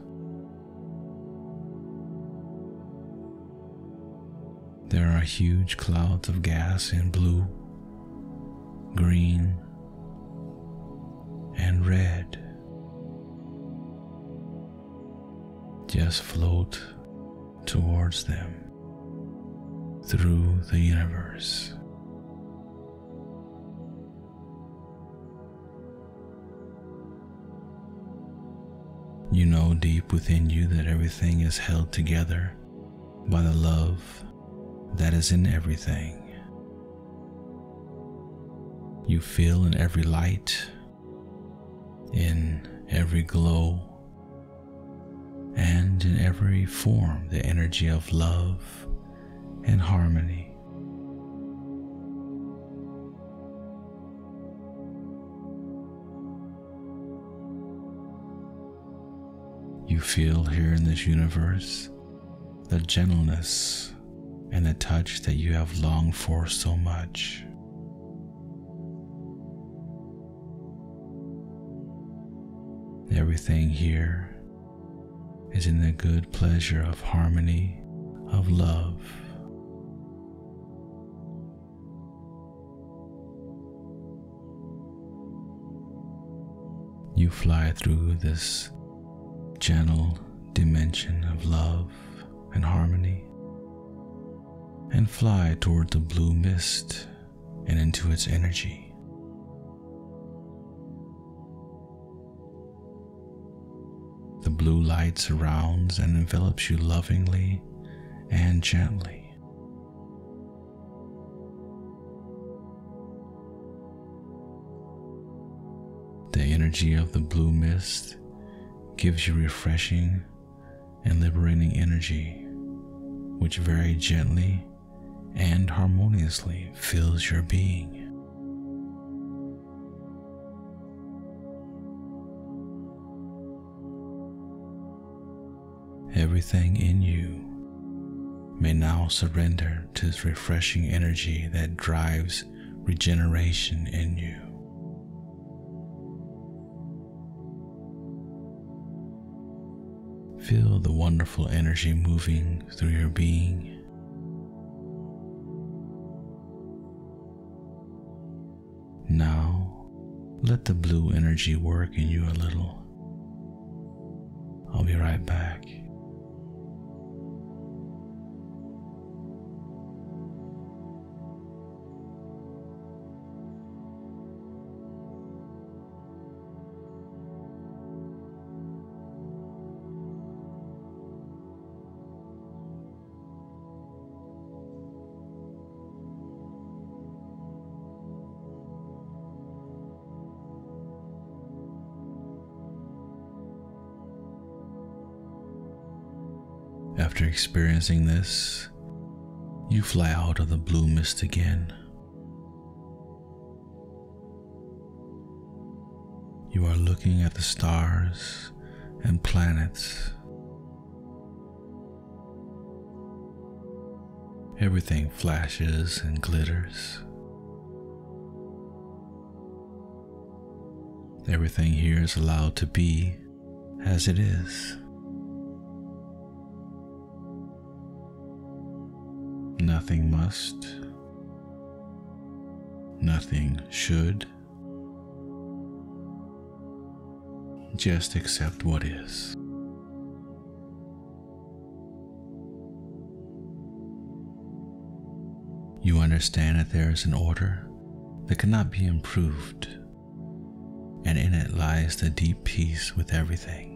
There are huge clouds of gas in blue, green, and red. Just float towards them through the universe. You know deep within you that everything is held together by the love that is in everything. You feel in every light, in every glow, and in every form the energy of love and harmony. You feel here in this universe the gentleness and the touch that you have longed for so much. Everything here is in the good pleasure of harmony, of love. You fly through this gentle dimension of love and harmony and fly toward the blue mist and into its energy. The blue light surrounds and envelops you lovingly and gently. The energy of the blue mist gives you refreshing and liberating energy, which very gently and harmoniously fills your being. Everything in you may now surrender to this refreshing energy that drives regeneration in you. Feel the wonderful energy moving through your being. Now, let the blue energy work in you a little. I'll be right back. Experiencing this, you fly out of the blue mist again. You are looking at the stars and planets. Everything flashes and glitters. Everything here is allowed to be as it is. Nothing must. Nothing should. Just accept what is. You understand that there is an order that cannot be improved, and in it lies the deep peace with everything.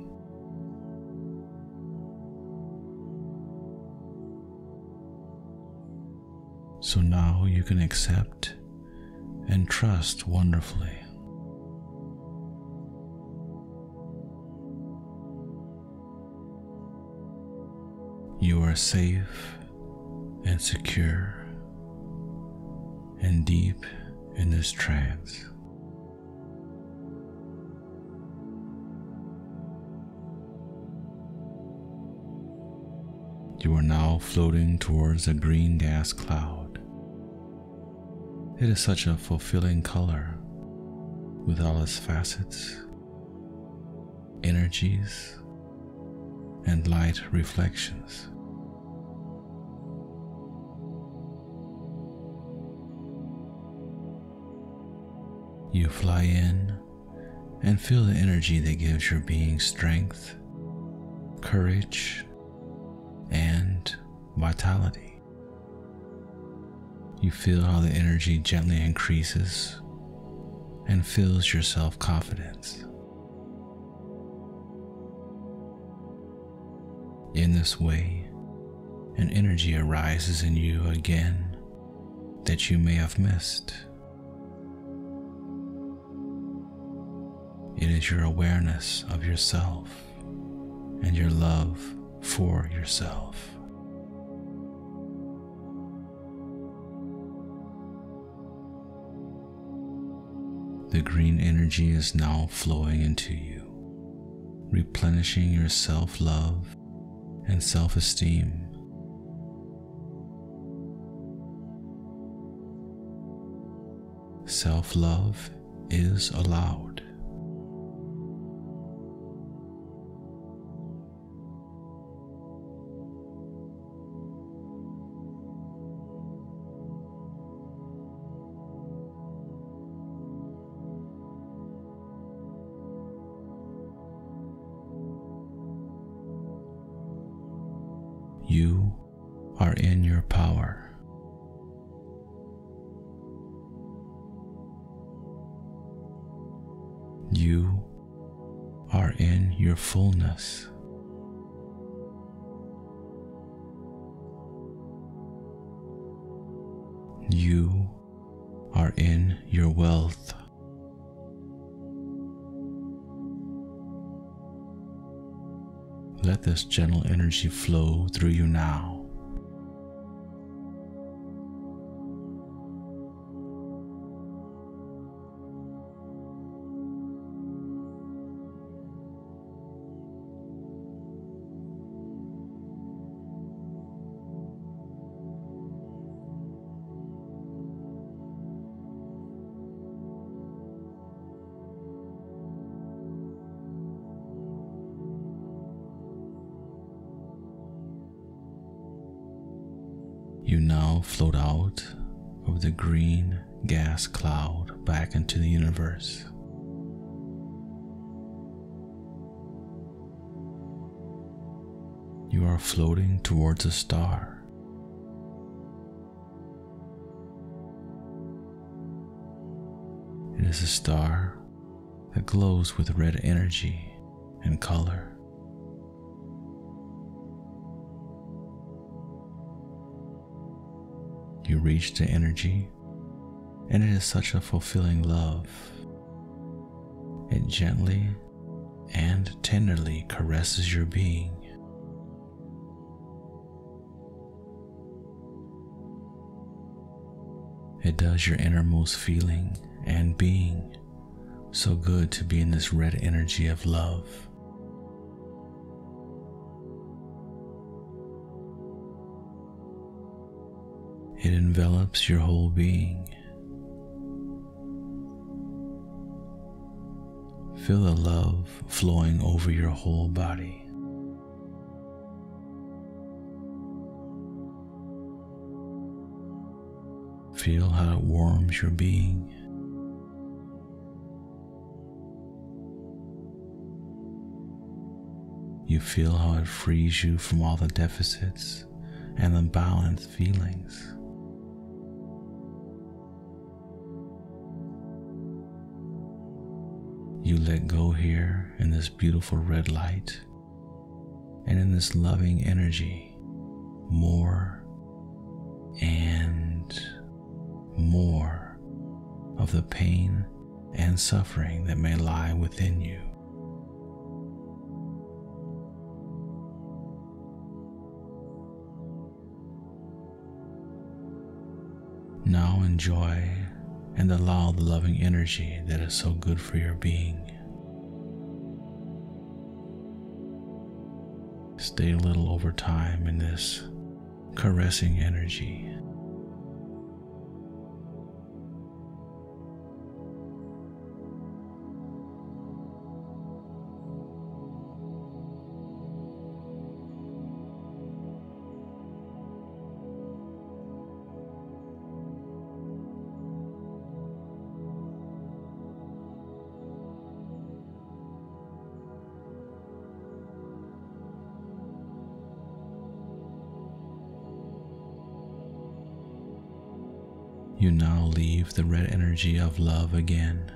So now you can accept and trust wonderfully. You are safe and secure and deep in this trance. You are now floating towards a green gas cloud. It is such a fulfilling color with all its facets, energies, and light reflections. You fly in and feel the energy that gives your being strength, courage, and vitality. You feel how the energy gently increases and fills your self confidence. In this way, an energy arises in you again that you may have missed. It is your awareness of yourself and your love for yourself. Green energy is now flowing into you, replenishing your self love and self esteem. Self love is allowed. Energy flow through you now. Towards a star. It is a star that glows with red energy and color. You reach the energy, and it is such a fulfilling love. It gently and tenderly caresses your being. It does your innermost feeling and being so good to be in this red energy of love. It envelops your whole being. Feel the love flowing over your whole body. Feel how it warms your being. You feel how it frees you from all the deficits and unbalanced feelings. You let go here in this beautiful red light and in this loving energy more and more of the pain and suffering that may lie within you. Now enjoy and allow the loving energy that is so good for your being. Stay a little over time in this caressing energy. The red energy of love again.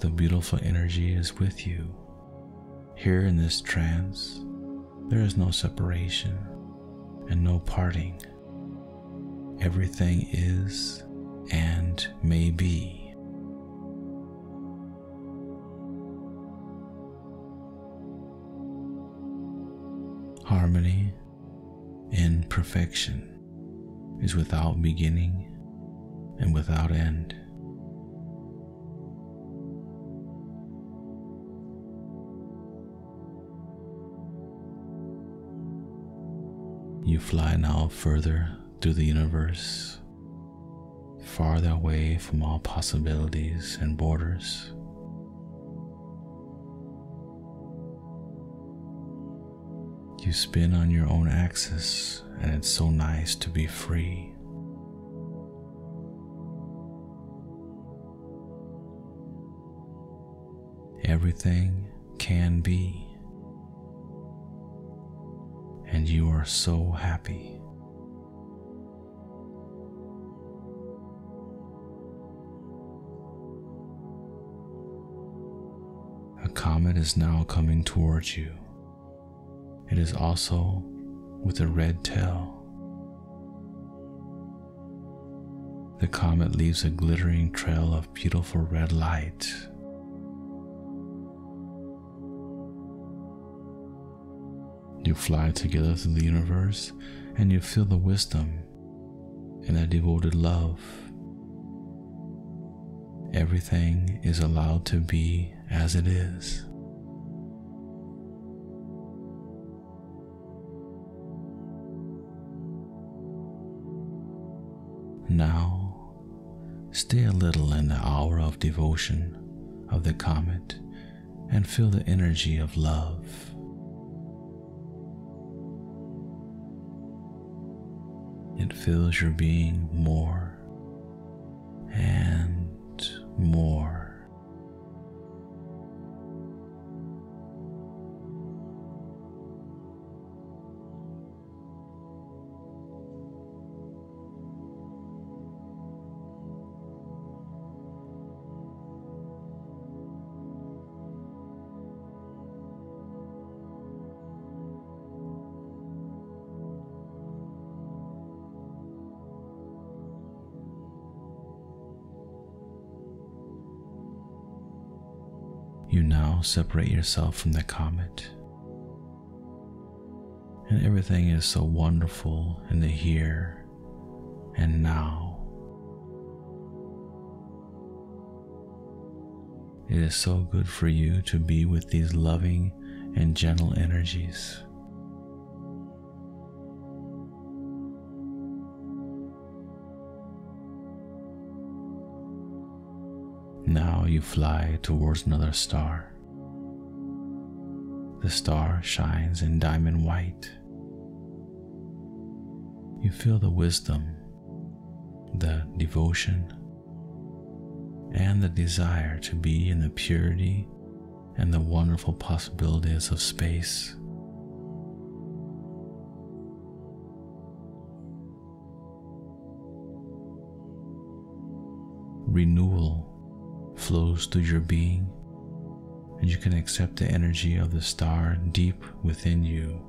The beautiful energy is with you Here in this trance, there is no separation and no parting. Everything is and may be. Harmony in perfection is without beginning and without end. You fly now further through the universe, farther away from all possibilities and borders. You spin on your own axis, and it's so nice to be free. Everything can be, and you are so happy. A comet is now coming towards you. It is also with a red tail. The comet leaves a glittering trail of beautiful red light. You fly together through the universe and you feel the wisdom and the devoted love. Everything is allowed to be as it is. Now, stay a little in the hour of devotion of the comet and feel the energy of love. It fills your being more and more. Separate yourself from the comet. And everything is so wonderful in the here and now. It is so good for you to be with these loving and gentle energies. Now you fly towards another star. The star shines in diamond white. You feel the wisdom, the devotion, and the desire to be in the purity and the wonderful possibilities of space. Renewal flows through your being, and you can accept the energy of the star deep within you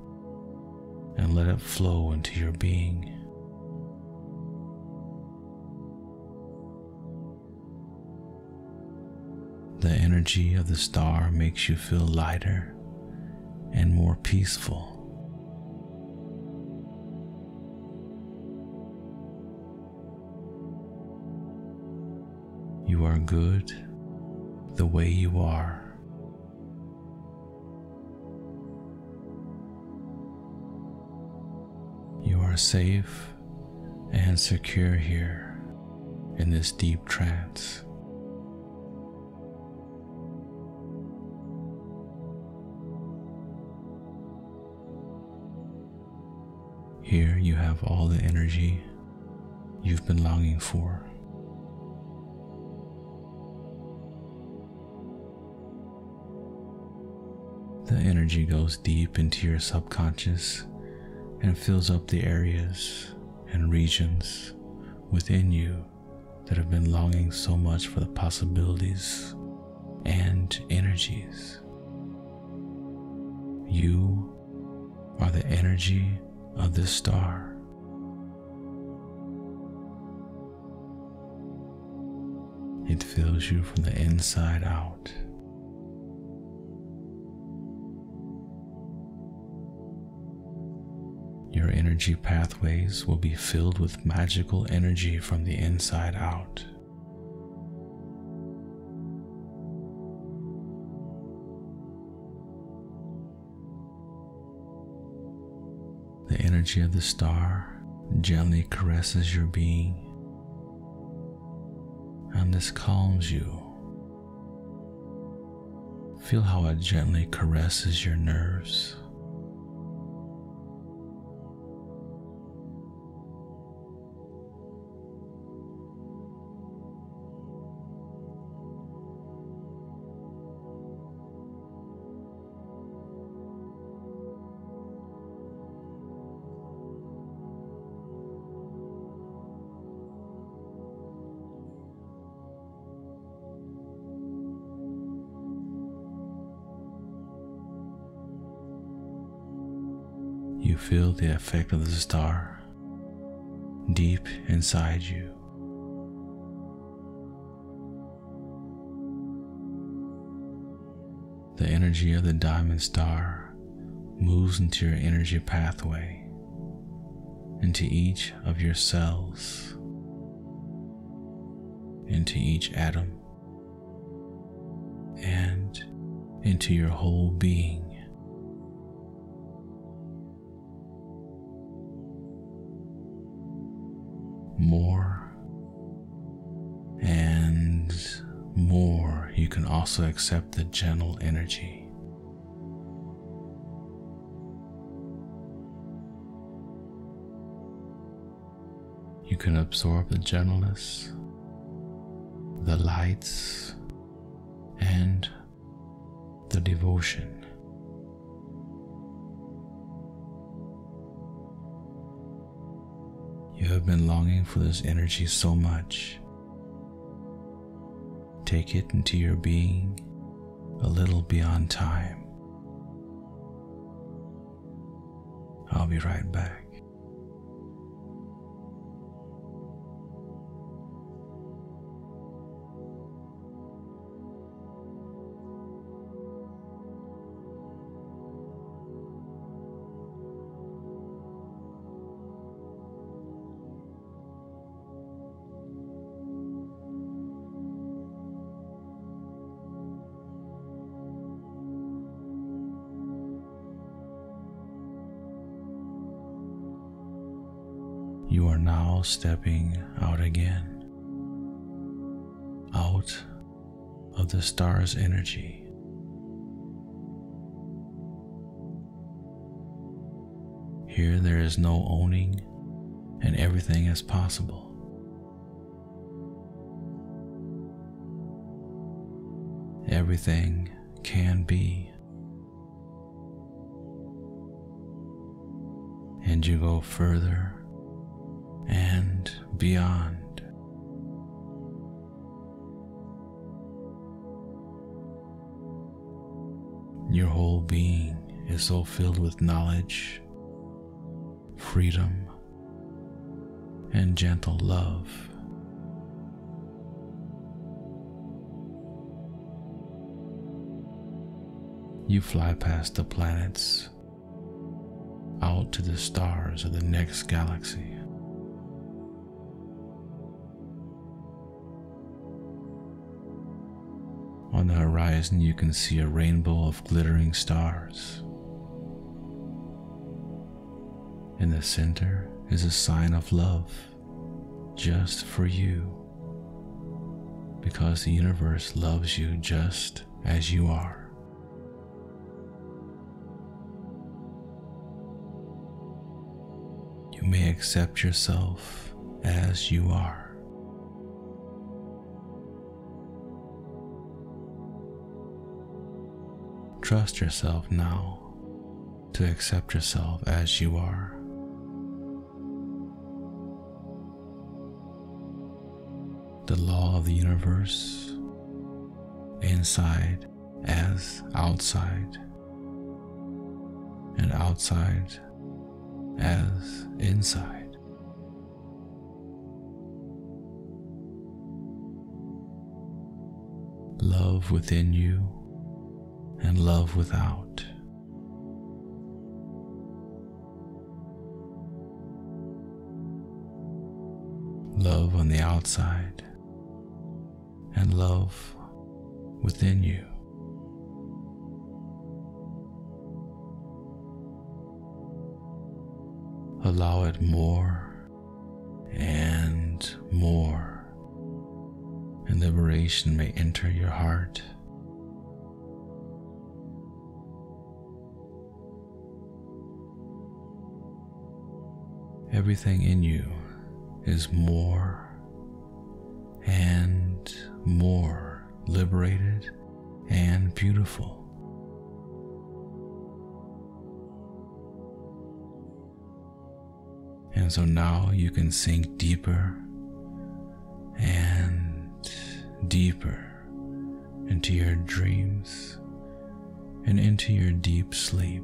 and let it flow into your being. The energy of the star makes you feel lighter and more peaceful. You are good the way you are. Are safe and secure here in this deep trance. Here you have all the energy you've been longing for. The energy goes deep into your subconscious and fills up the areas and regions within you that have been longing so much for the possibilities and energies. You are the energy of this star. It fills you from the inside out. Your energy pathways will be filled with magical energy from the inside out. The energy of the star gently caresses your being, and this calms you. Feel how it gently caresses your nerves. Feel the effect of the star deep inside you. The energy of the diamond star moves into your energy pathway, into each of your cells, into each atom, and into your whole being. More and more, you can also accept the gentle energy. You can absorb the gentleness, the lights, and the devotion. Have been longing for this energy so much. Take it into your being a little beyond time. I'll be right back. Stepping out again, out of the star's energy. Here there is no owning, and everything is possible. Everything can be. And you go further beyond. Your whole being is so filled with knowledge, freedom, and gentle love. You fly past the planets out to the stars of the next galaxy. Horizon, you can see a rainbow of glittering stars. In the center is a sign of love just for you, because the universe loves you just as you are. You may accept yourself as you are. Trust yourself now to accept yourself as you are. The law of the universe, inside as outside, and outside as inside. Love within you and love without. Love on the outside and love within you. Allow it more and more, and liberation may enter your heart. Everything in you is more and more liberated and beautiful. And so now you can sink deeper and deeper into your dreams and into your deep sleep.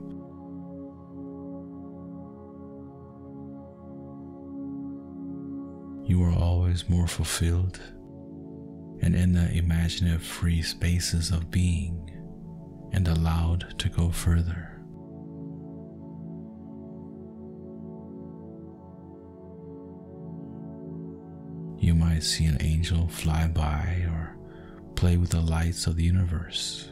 You are always more fulfilled and in the imaginative free spaces of being and allowed to go further. You might see an angel fly by or play with the lights of the universe.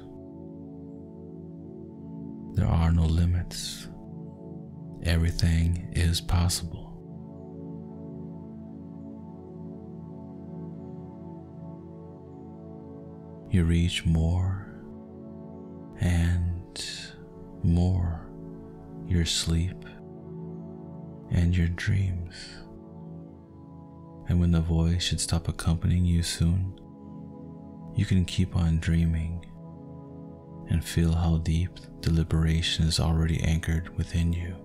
There are no limits. Everything is possible. You reach more and more your sleep and your dreams. And when the voice should stop accompanying you soon, you can keep on dreaming and feel how deep the liberation is already anchored within you.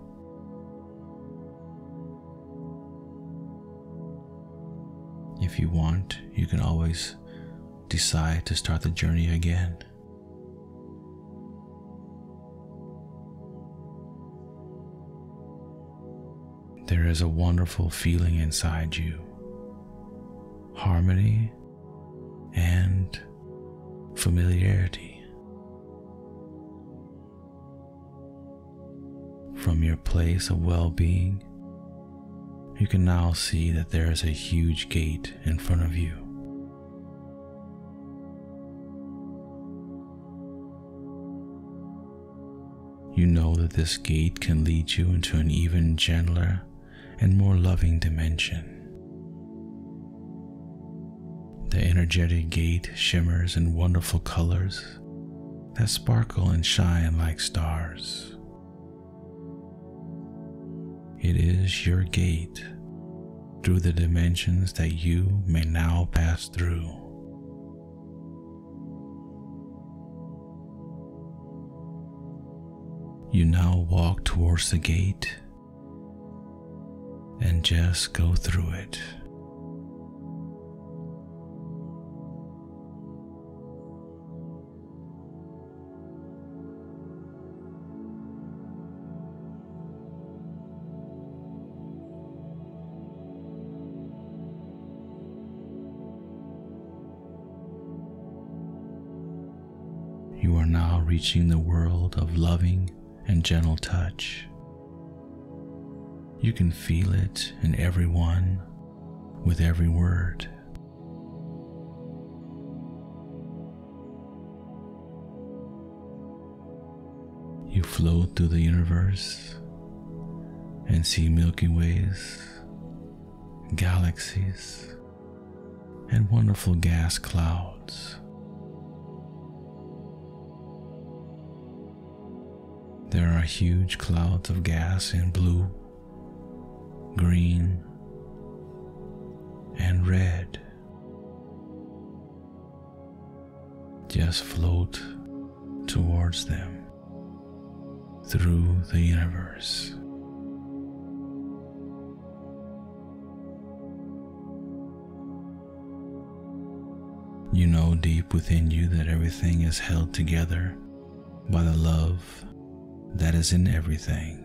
If you want, you can always decide to start the journey again. There is a wonderful feeling inside you harmony and familiarity. From your place of well being, you can now see that there is a huge gate in front of you. You know that this gate can lead you into an even gentler and more loving dimension. The energetic gate shimmers in wonderful colors that sparkle and shine like stars. It is your gate through the dimensions that you may now pass through. You now walk towards the gate and just go through it. You are now reaching the world of loving and gentle touch. You can feel it in everyone with every word. You float through the universe and see Milky Ways, galaxies, and wonderful gas clouds. There are huge clouds of gas in blue, green, and red. Just float towards them through the universe. You know deep within you that everything is held together by the love that is in everything.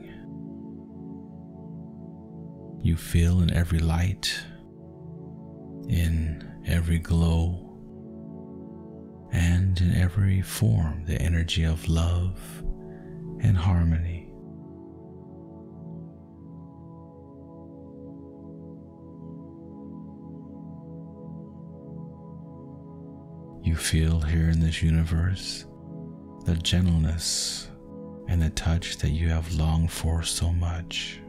You feel in every light, in every glow, and in every form the energy of love and harmony. You feel here in this universe the gentleness and the touch that you have longed for so much.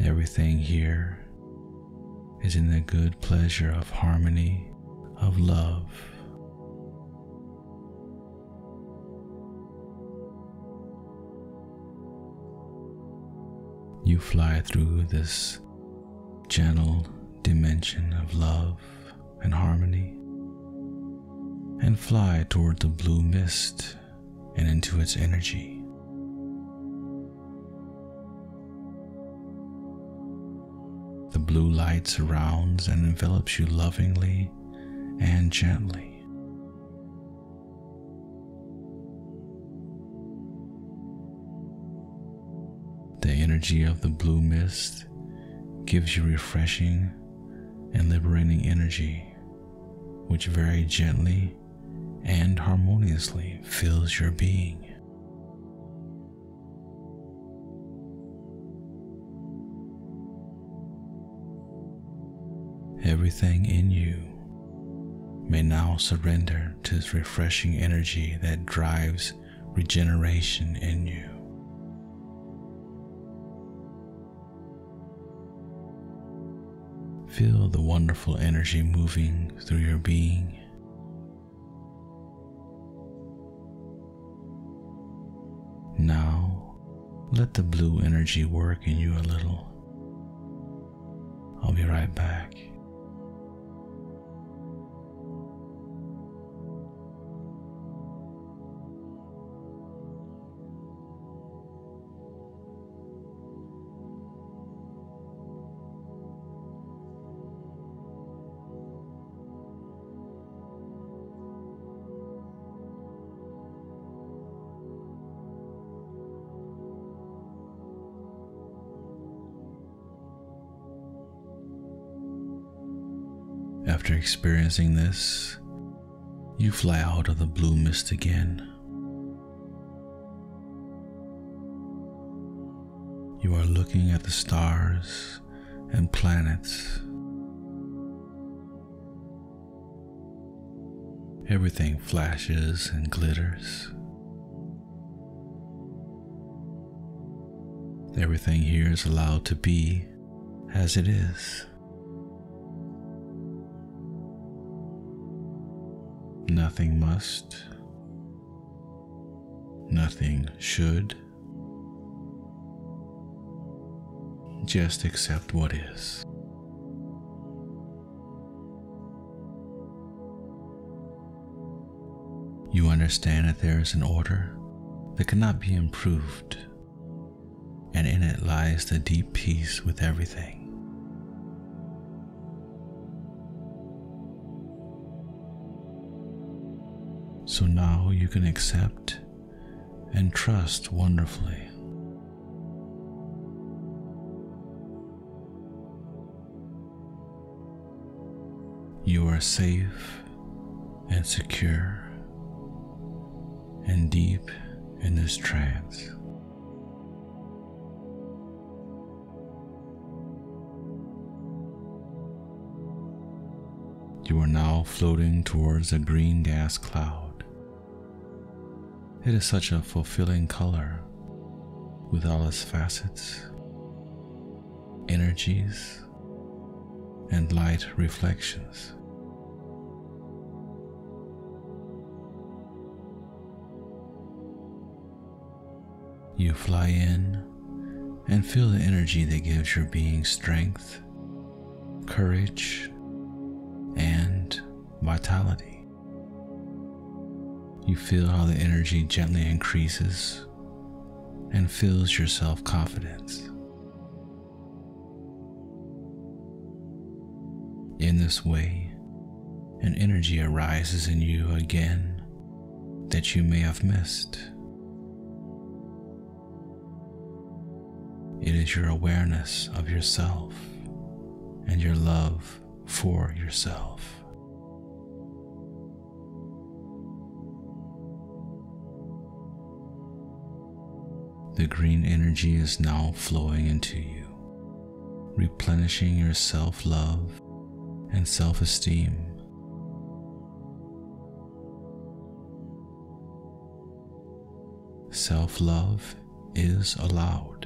Everything here is in the good pleasure of harmony, of love. You fly through this gentle dimension of love and harmony and fly toward the blue mist and into its energy. The blue light surrounds and envelops you lovingly and gently. The energy of the blue mist gives you refreshing and liberating energy, which very gently and harmoniously fills your being. Everything in you may now surrender to this refreshing energy that drives regeneration in you. Feel the wonderful energy moving through your being. Let the blue energy work in you a little. I'll be right back. Experiencing this, you fly out of the blue mist again. You are looking at the stars and planets. Everything flashes and glitters. Everything here is allowed to be as it is. Nothing must. Nothing should. Just accept what is. You understand that there is an order that cannot be improved, and in it lies the deep peace with everything. So now you can accept and trust wonderfully. You are safe and secure and deep in this trance. You are now floating towards a green gas cloud. It is such a fulfilling color with all its facets, energies, and light reflections. You fly in and feel the energy that gives your being strength, courage, and vitality. You feel how the energy gently increases and fills your self confidence. In this way, an energy arises in you again that you may have missed. It is your awareness of yourself and your love for yourself. The green energy is now flowing into you, replenishing your self love and self esteem. Self love is allowed.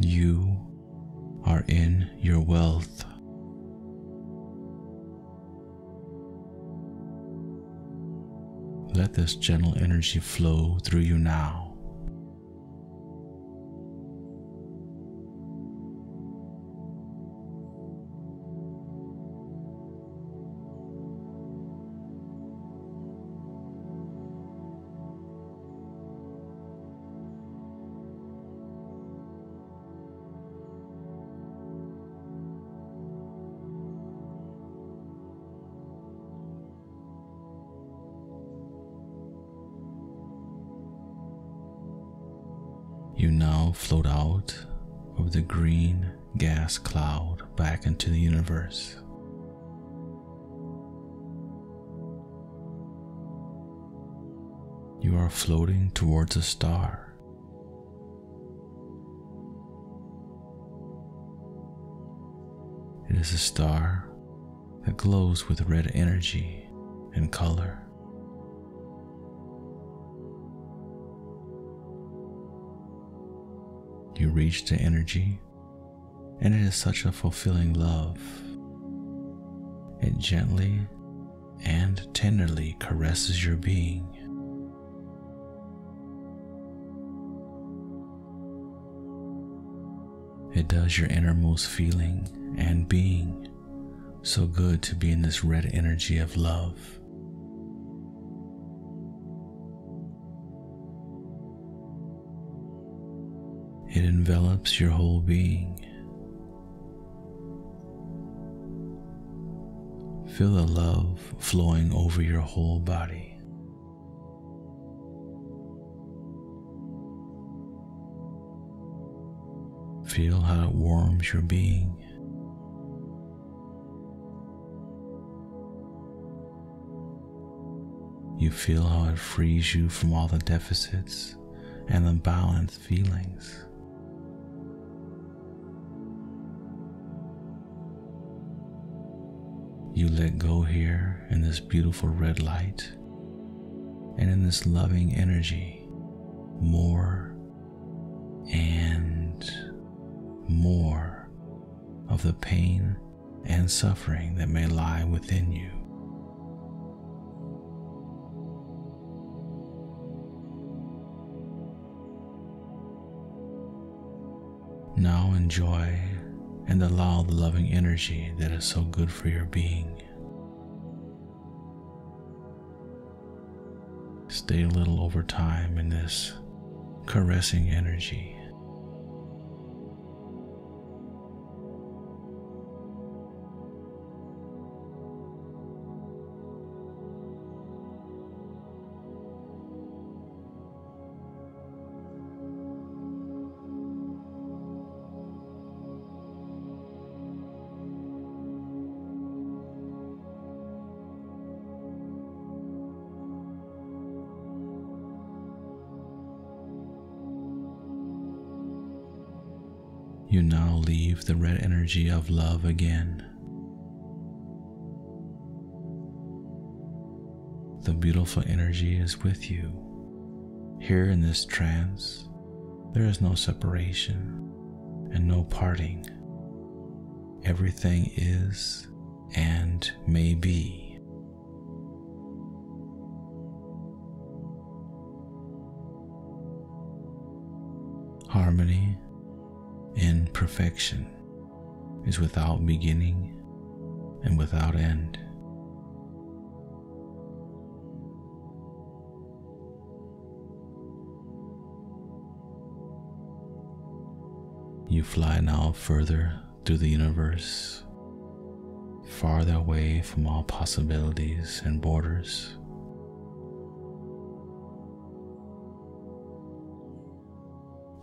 You are in your wealth. Let this gentle energy flow through you now. Float out of the green gas cloud back into the universe. You are floating towards a star. It is a star that glows with red energy and color. You reach the energy, and it is such a fulfilling love. It gently and tenderly caresses your being. It does your innermost feeling and being so good to be in this red energy of love. It envelops your whole being. Feel the love flowing over your whole body. Feel how it warms your being. You feel how it frees you from all the deficits and unbalanced feelings. You let go here in this beautiful red light and in this loving energy more and more of the pain and suffering that may lie within you. Now enjoy and allow the loving energy that is so good for your being. Stay a little over time in this caressing energy. The red energy of love again. The beautiful energy is with you, Here in this trance, there is no separation and no parting. Everything is and may be. Perfection is without beginning and without end. You fly now further through the universe, farther away from all possibilities and borders.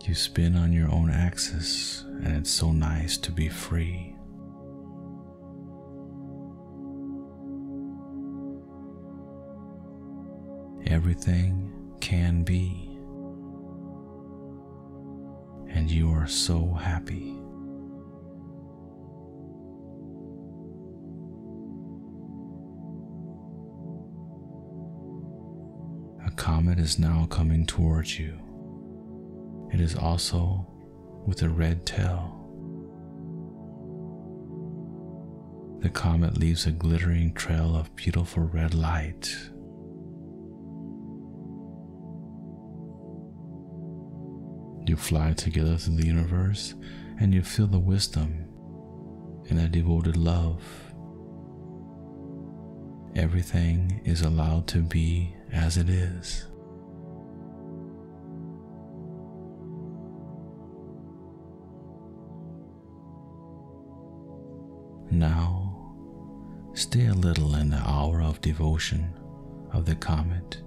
You spin on your own axis, and it's so nice to be free. Everything can be, and you are so happy. A comet is now coming towards you. It is also with a red tail. The comet leaves a glittering trail of beautiful red light. You fly together through the universe and you feel the wisdom and the devoted love. Everything is allowed to be as it is. Now, stay a little in the hour of devotion of the comet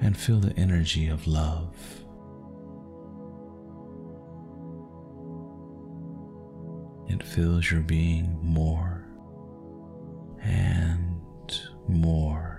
and feel the energy of love. It fills your being more and more.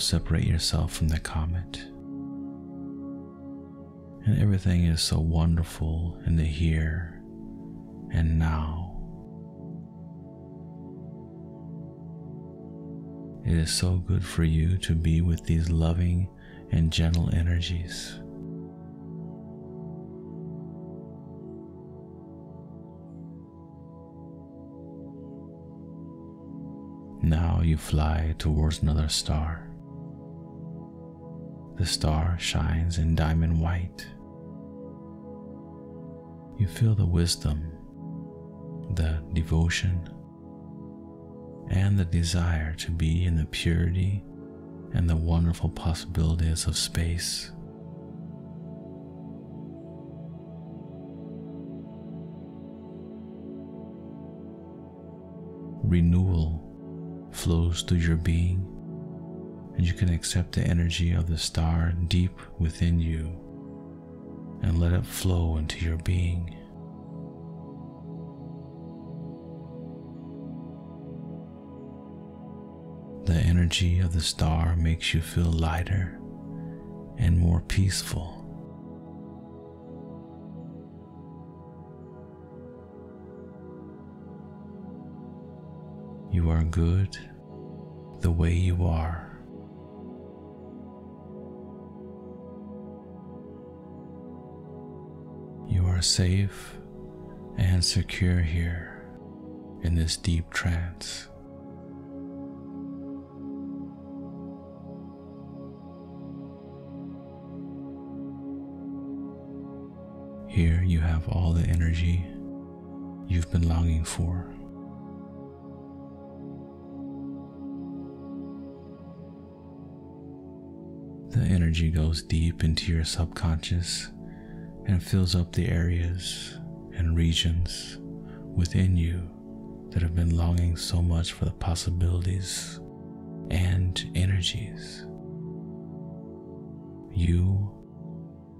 Separate yourself from the comet. And everything is so wonderful in the here and now. It is so good for you to be with these loving and gentle energies. Now you fly towards another star. The star shines in diamond white. You feel the wisdom, the devotion, and the desire to be in the purity and the wonderful possibilities of space. Renewal flows through your being, and you can accept the energy of the star deep within you and let it flow into your being. The energy of the star makes you feel lighter and more peaceful. You are good the way you are. Are safe and secure here in this deep trance. Here you have all the energy you've been longing for. The energy goes deep into your subconscious and fills up the areas and regions within you that have been longing so much for the possibilities and energies. You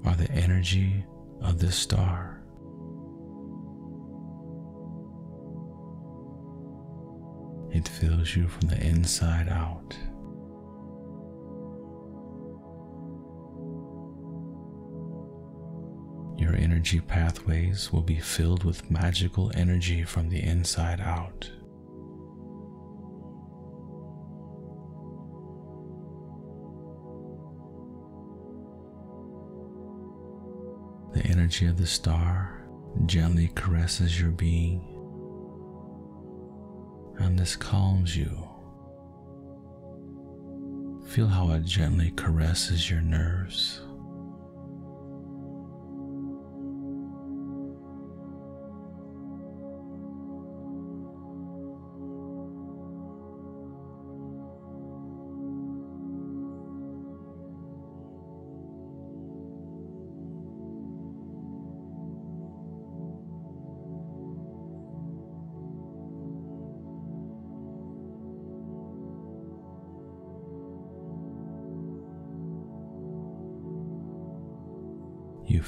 are the energy of this star. It fills you from the inside out. Energy pathways will be filled with magical energy from the inside out. The energy of the star gently caresses your being, and this calms you. Feel how it gently caresses your nerves.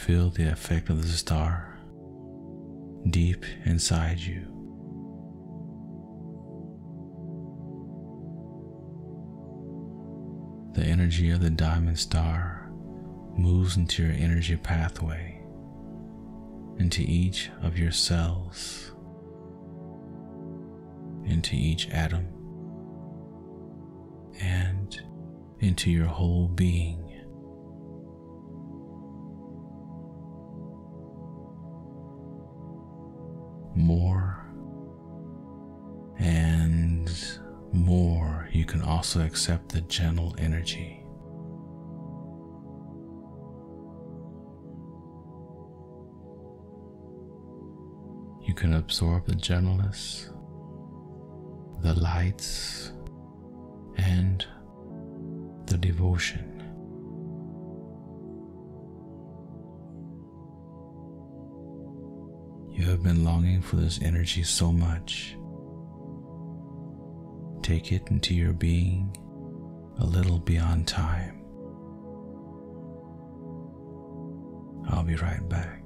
Feel the effect of the star deep inside you. The energy of the diamond star moves into your energy pathway, into each of your cells, into each atom, and into your whole being. More and more, you can also accept the gentle energy. You can absorb the gentleness, the lights, and the devotion. You have been longing for this energy so much. Take it into your being a little beyond time. I'll be right back.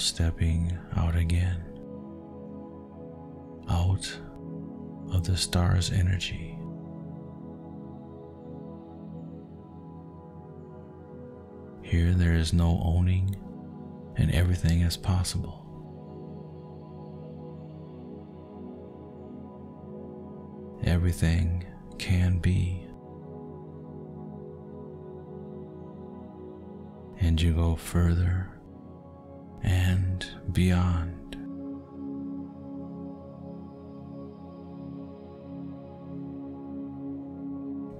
Stepping out again, out of the star's energy. Here there is no owning, and everything is possible. Everything can be. And you go further beyond.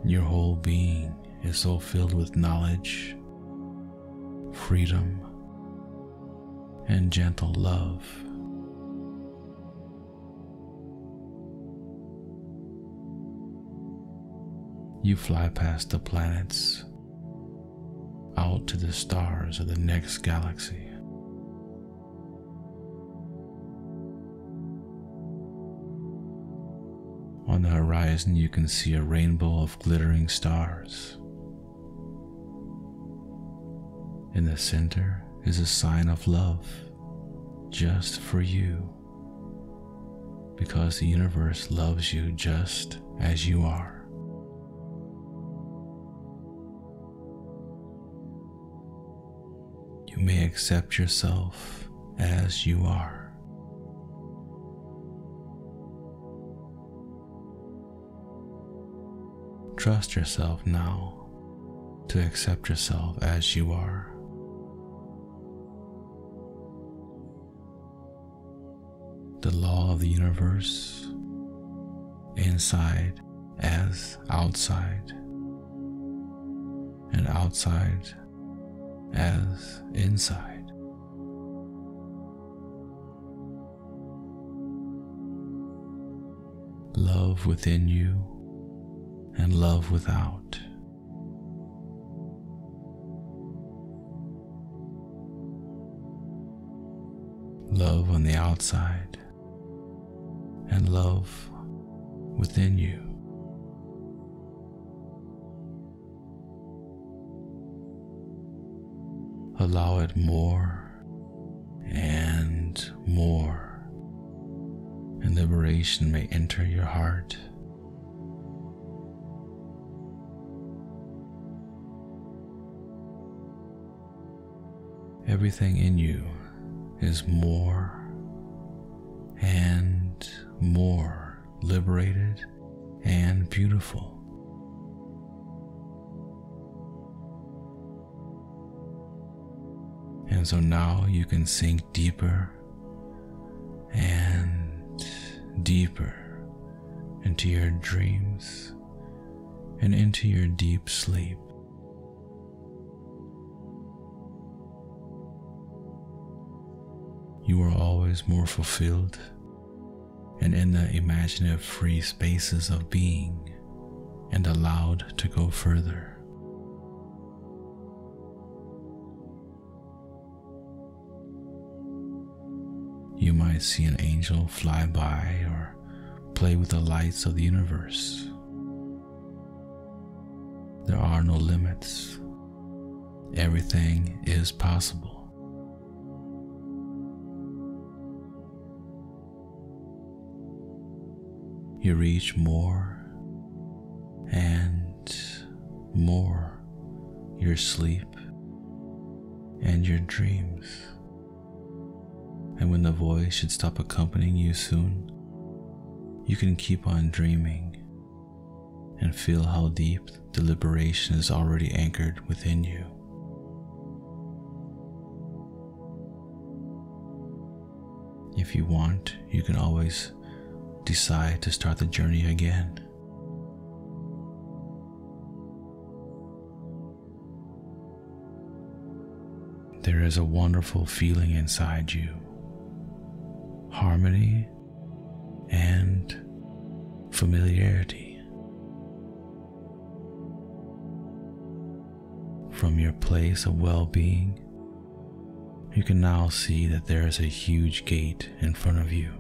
Your whole being is so filled with knowledge, freedom, and gentle love. You fly past the planets out to the stars of the next galaxy. Horizon, you can see a rainbow of glittering stars. In the center is a sign of love just for you, because the universe loves you just as you are. You may accept yourself as you are. Trust yourself now to accept yourself as you are. The law of the universe, inside as outside, and outside as inside. Love within you and love without. Love on the outside and love within you. Allow it more and more, and liberation may enter your heart. Everything in you is more and more liberated and beautiful. And so now you can sink deeper and deeper into your dreams and into your deep sleep. You are always more fulfilled and in the imaginative free spaces of being and allowed to go further. You might see an angel fly by or play with the lights of the universe. There are no limits. Everything is possible. You reach more and more your sleep and your dreams. And when the voice should stop accompanying you soon, you can keep on dreaming and feel how deep the liberation is already anchored within you. If you want, you can always decide to start the journey again. There is a wonderful feeling inside you harmony and familiarity. From your place of well being, you can now see that there is a huge gate in front of you.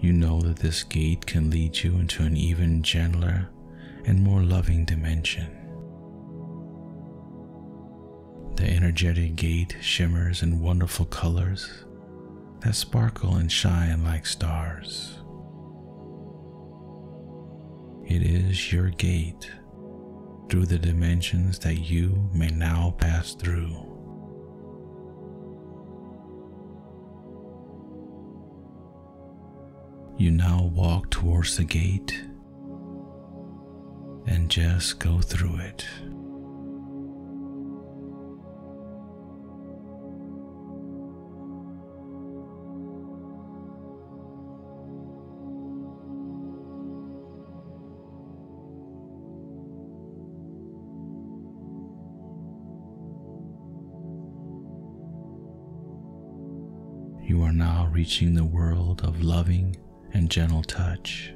You know that this gate can lead you into an even gentler and more loving dimension. The energetic gate shimmers in wonderful colors that sparkle and shine like stars. It is your gate through the dimensions that you may now pass through. You now walk towards the gate and just go through it. You are now reaching the world of loving and gentle touch.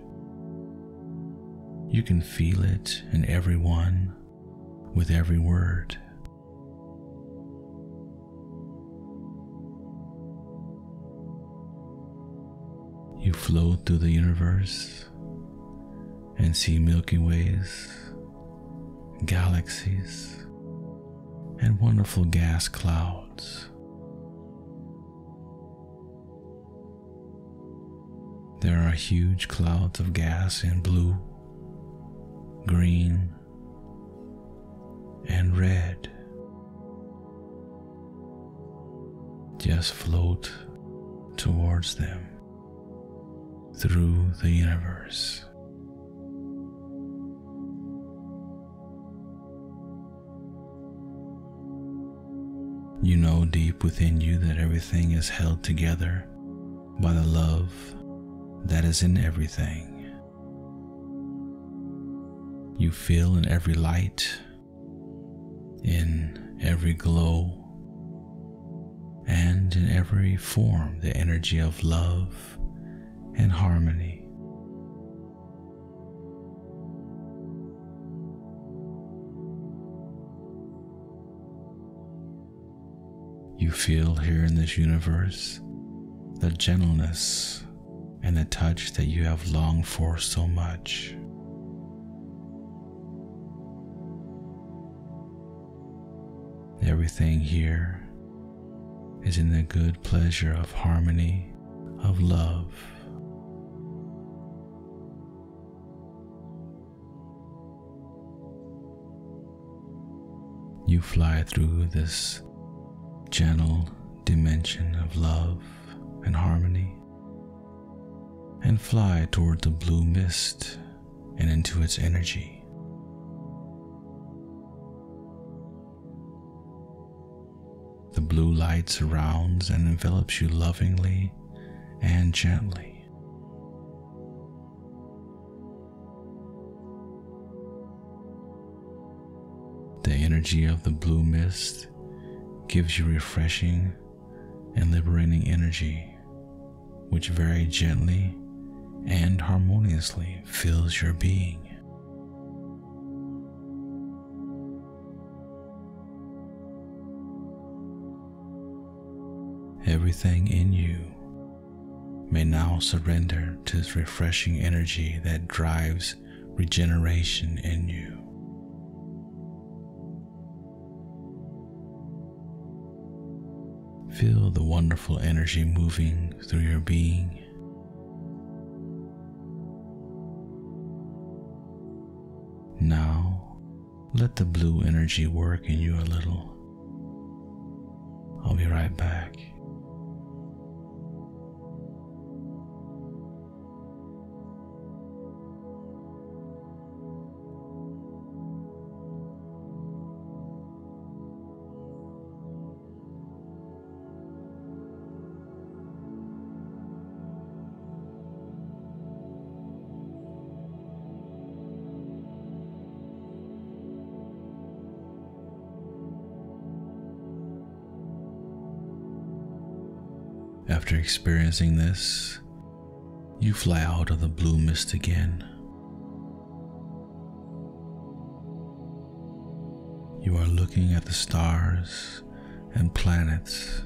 You can feel it in everyone with every word. You float through the universe and see Milky Ways, galaxies, and wonderful gas clouds. There are huge clouds of gas in blue, green, and red. Just float towards them through the universe. You know deep within you that everything is held together by the love that is in everything. You feel in every light, in every glow, and in every form the energy of love and harmony. You feel here in this universe the gentleness and the touch that you have longed for so much. Everything here is in the good pleasure of harmony, of love. You fly through this gentle dimension of love and harmony and fly toward the blue mist and into its energy. The blue light surrounds and envelops you lovingly and gently. The energy of the blue mist gives you refreshing and liberating energy, which very gently and harmoniously fills your being. Everything in you may now surrender to this refreshing energy that drives regeneration in you. Feel the wonderful energy moving through your being. Now, let the blue energy work in you a little. I'll be right back. Experiencing this, you fly out of the blue mist again. You are looking at the stars and planets.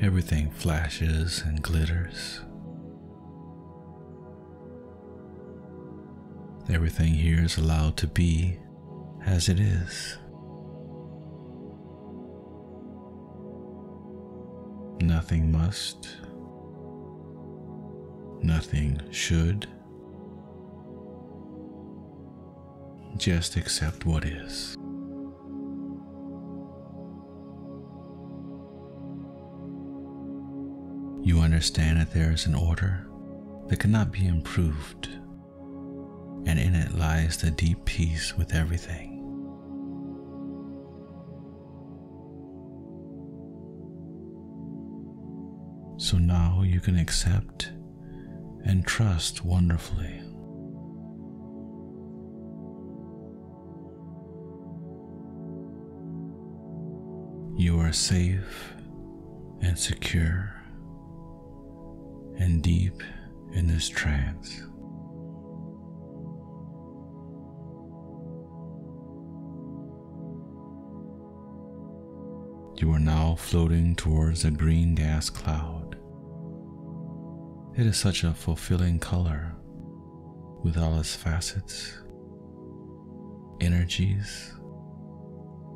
Everything flashes and glitters. Everything here is allowed to be as it is. Nothing must. Nothing should. Just accept what is. You understand that there is an order that cannot be improved, and in it lies the deep peace with everything. So now you can accept and trust wonderfully. You are safe and secure and deep in this trance. You are now floating towards a green gas cloud. It is such a fulfilling color with all its facets, energies,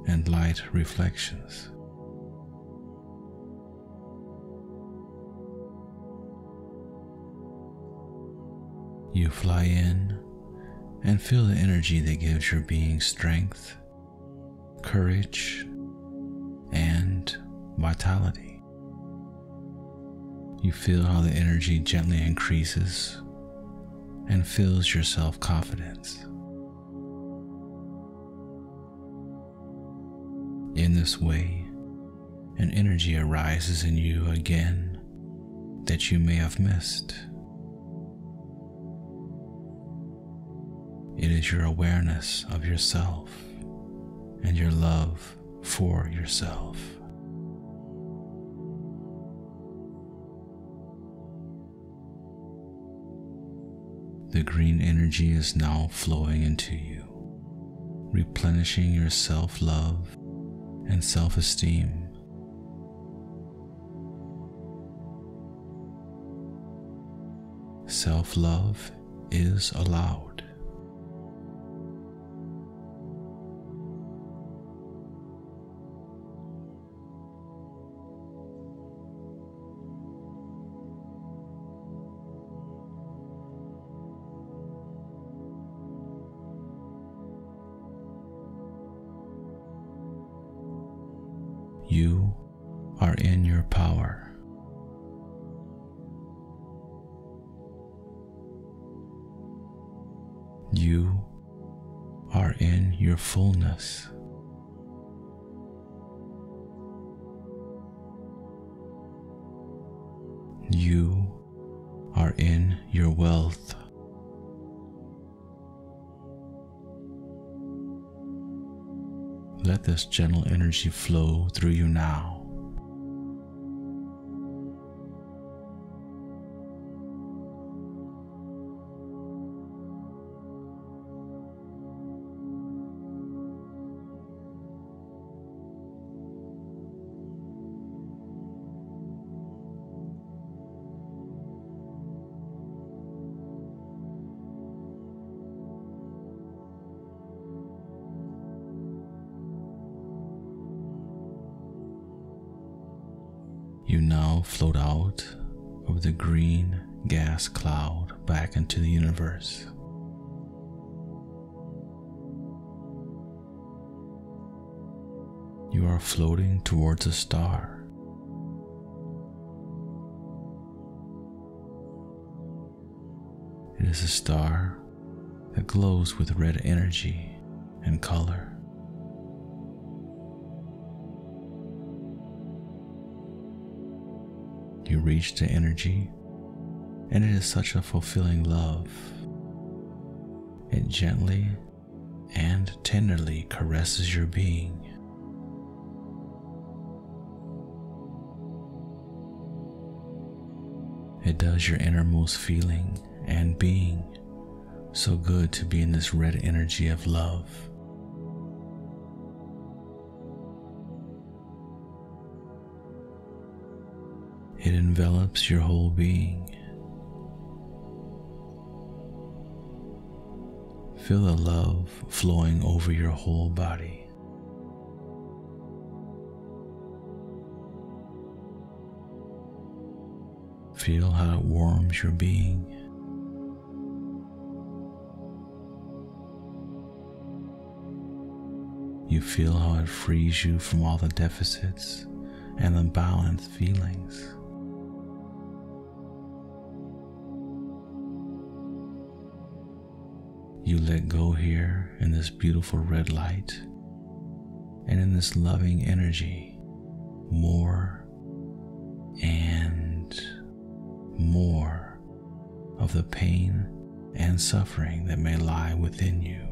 and light reflections. You fly in and feel the energy that gives your being strength, courage, and vitality. You feel how the energy gently increases and fills your self confidence. In this way, an energy arises in you again that you may have missed. It is your awareness of yourself and your love for yourself. The green energy is now flowing into you, replenishing your self love and self esteem. Self love is allowed. Energy flow through you now. Float out of the green gas cloud back into the universe. You are floating towards a star. It is a star that glows with red energy and color. Reach the energy, and it is such a fulfilling love. It gently and tenderly caresses your being. It does your innermost feeling and being so good to be in this red energy of love. It envelops your whole being. Feel the love flowing over your whole body. Feel how it warms your being. You feel how it frees you from all the deficits and unbalanced feelings. You let go here in this beautiful red light and in this loving energy more and more of the pain and suffering that may lie within you.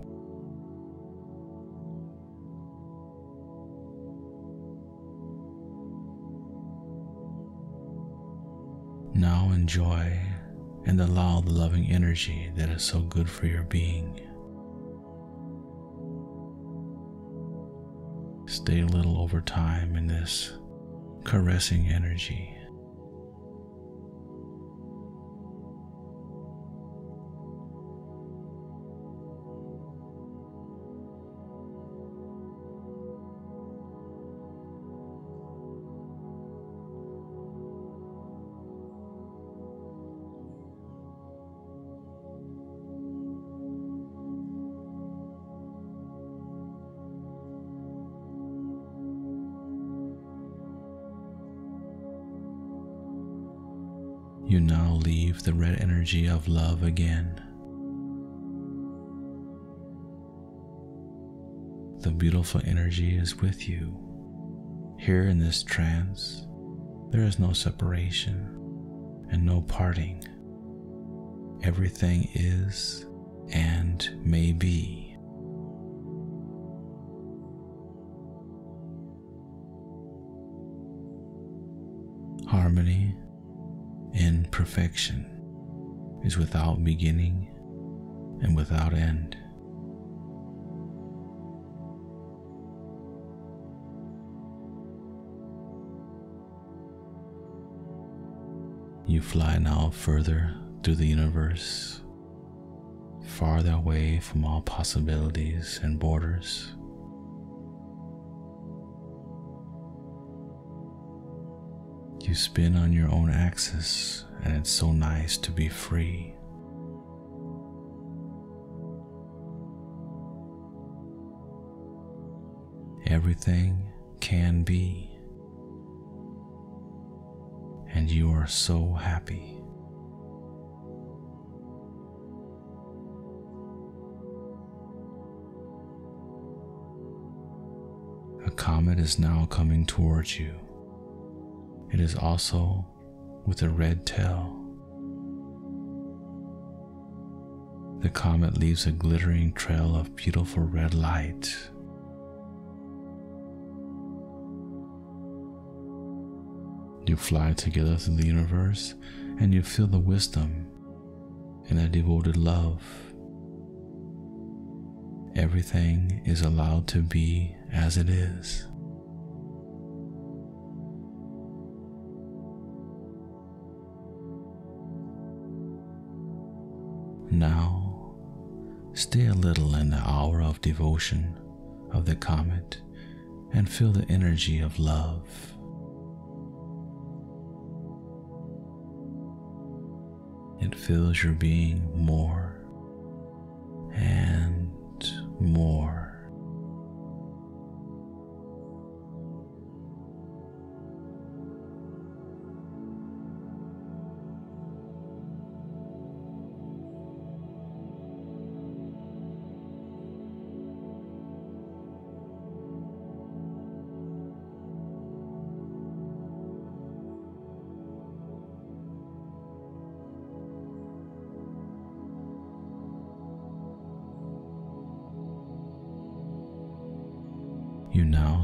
Now enjoy and allow the loving energy that is so good for your being. Stay a little over time in this caressing energy. You now leave the red energy of love again. The beautiful energy is with you, Here in this trance, there is no separation and no parting. Everything is and may be. Perfection is without beginning and without end. You fly now further through the universe, farther away from all possibilities and borders. You spin on your own axis, and it's so nice to be free. Everything can be, and you are so happy. A comet is now coming towards you. It is also with a red tail. The comet leaves a glittering trail of beautiful red light. You fly together through the universe and you feel the wisdom and the devoted love. Everything is allowed to be as it is. Now, stay a little in the hour of devotion of the comet and feel the energy of love. It fills your being more and more.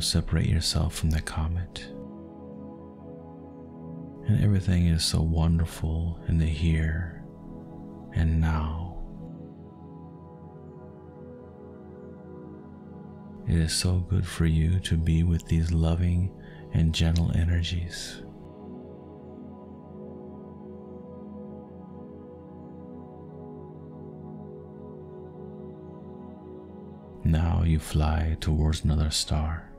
Separate yourself from the comet. And everything is so wonderful in the here and now. It is so good for you to be with these loving and gentle energies. Now you fly towards another star.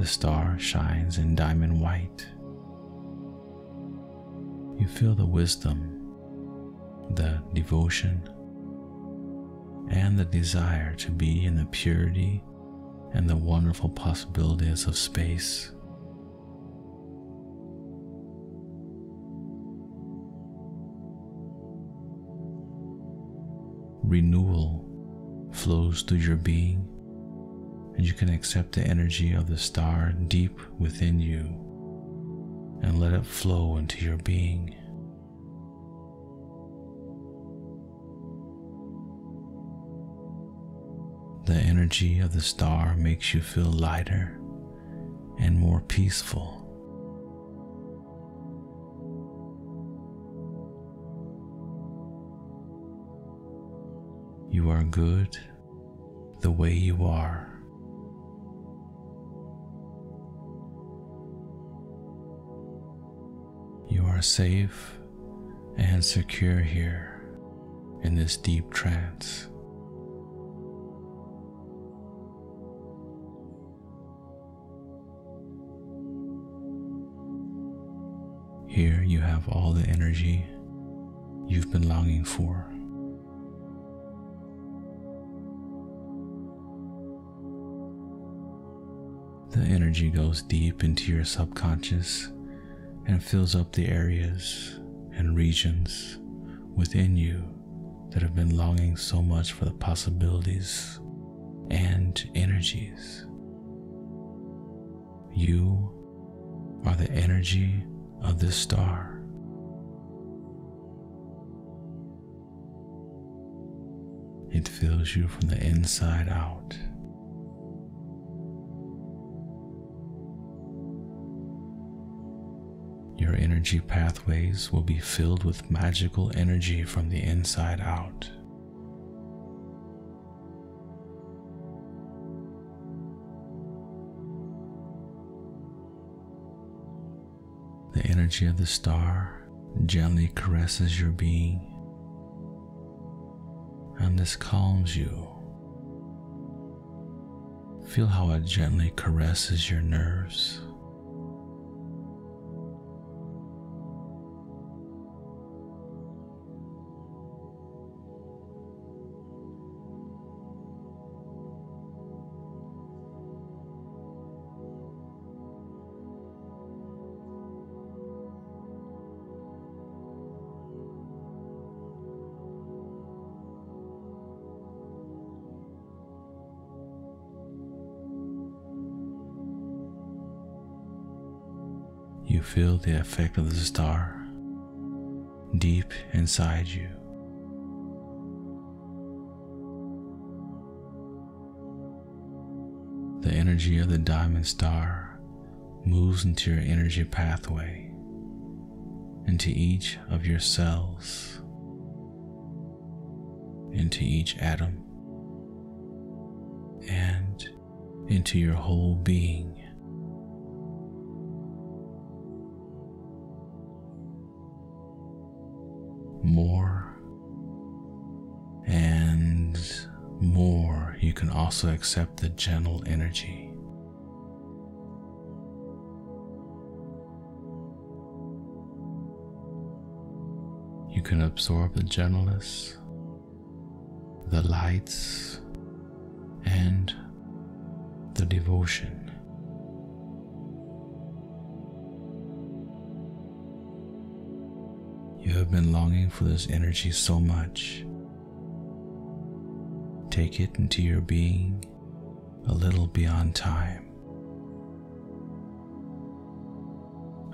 The star shines in diamond white. You feel the wisdom, the devotion, and the desire to be in the purity and the wonderful possibilities of space. Renewal flows through your being, and you can accept the energy of the star deep within you and let it flow into your being. The energy of the star makes you feel lighter and more peaceful. You are good the way you are. Are safe and secure here in this deep trance. Here you have all the energy you've been longing for. The energy goes deep into your subconscious and fills up the areas and regions within you that have been longing so much for the possibilities and energies. You are the energy of this star. It fills you from the inside out. Your energy pathways will be filled with magical energy from the inside out. The energy of the star gently caresses your being, and this calms you. Feel how it gently caresses your nerves. Feel the effect of the star deep inside you. The energy of the diamond star moves into your energy pathway, into each of your cells, into each atom, and into your whole being. Also accept the gentle energy. You can absorb the gentleness, the lights, and the devotion. You have been longing for this energy so much. Take it into your being a little beyond time.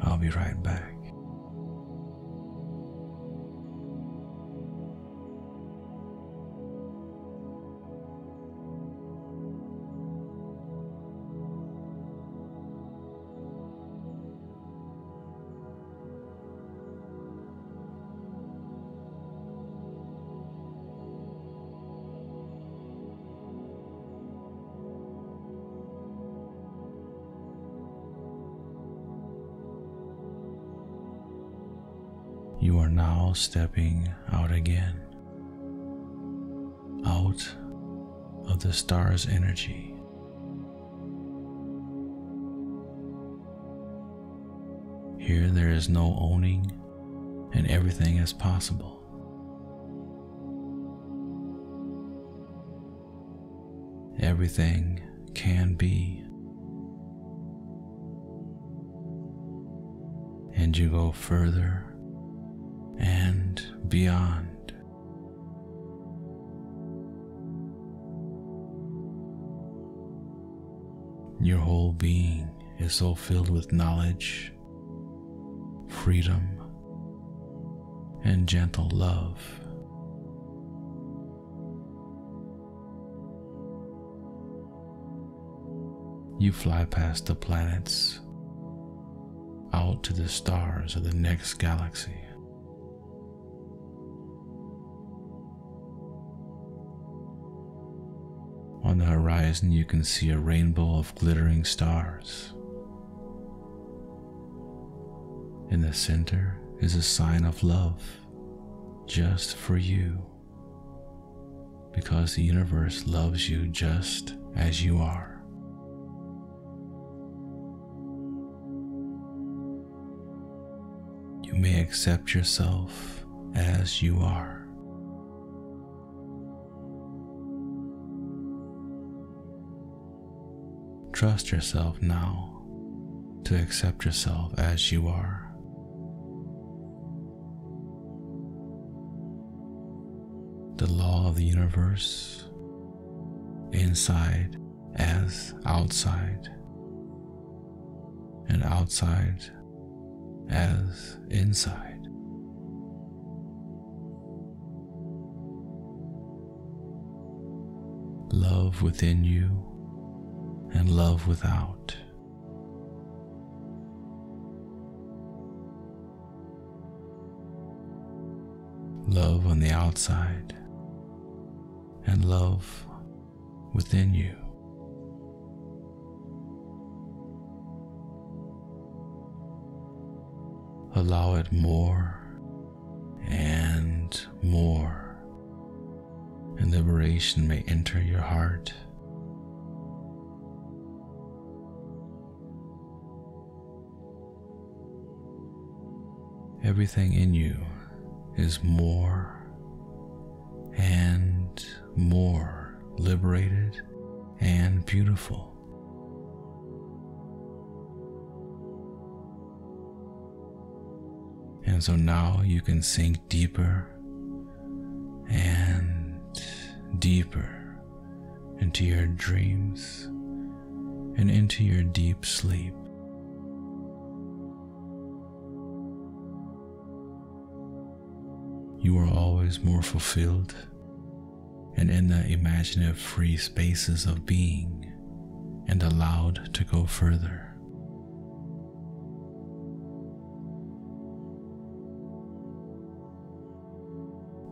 I'll be right back. Stepping out again, out of the star's energy. Here there is no owning, and everything is possible. Everything can be. And you go further beyond. Your whole being is so filled with knowledge, freedom, and gentle love. You fly past the planets out to the stars of the next galaxy. Horizon, you can see a rainbow of glittering stars. In the center is a sign of love just for you, because the universe loves you just as you are. You may accept yourself as you are. Trust yourself now to accept yourself as you are. The law of the universe, inside as outside, and outside as inside. Love within you and love without. Love on the outside and love within you. Allow it more and more, and liberation may enter your heart. Everything in you is more and more liberated and beautiful. And so now you can sink deeper and deeper into your dreams and into your deep sleep. You are always more fulfilled and in the imaginative free spaces of being and allowed to go further.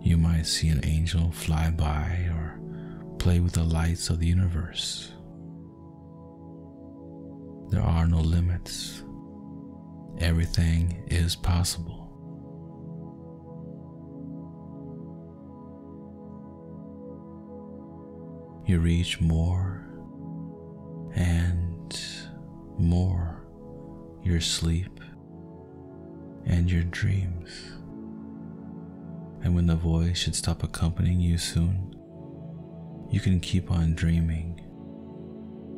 You might see an angel fly by or play with the lights of the universe. There are no limits. Everything is possible. You reach more and more your sleep and your dreams. And when the voice should stop accompanying you soon, you can keep on dreaming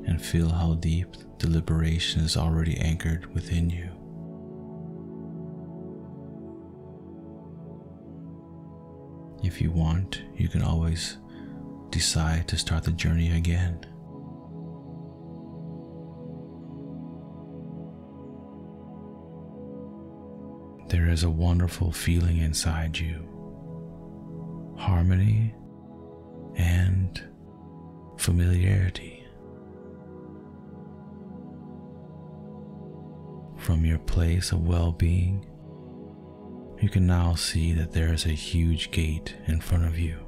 and feel how deep the liberation is already anchored within you. If you want, you can always decide to start the journey again. There is a wonderful feeling inside you harmony and familiarity. From your place of well being, you can now see that there is a huge gate in front of you.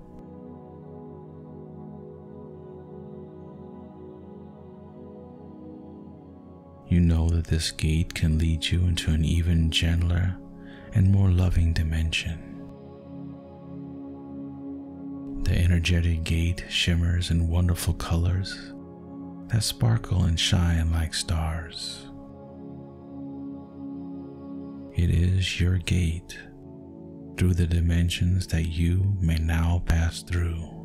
This gate can lead you into an even gentler and more loving dimension. The energetic gate shimmers in wonderful colors that sparkle and shine like stars. It is your gate through the dimensions that you may now pass through.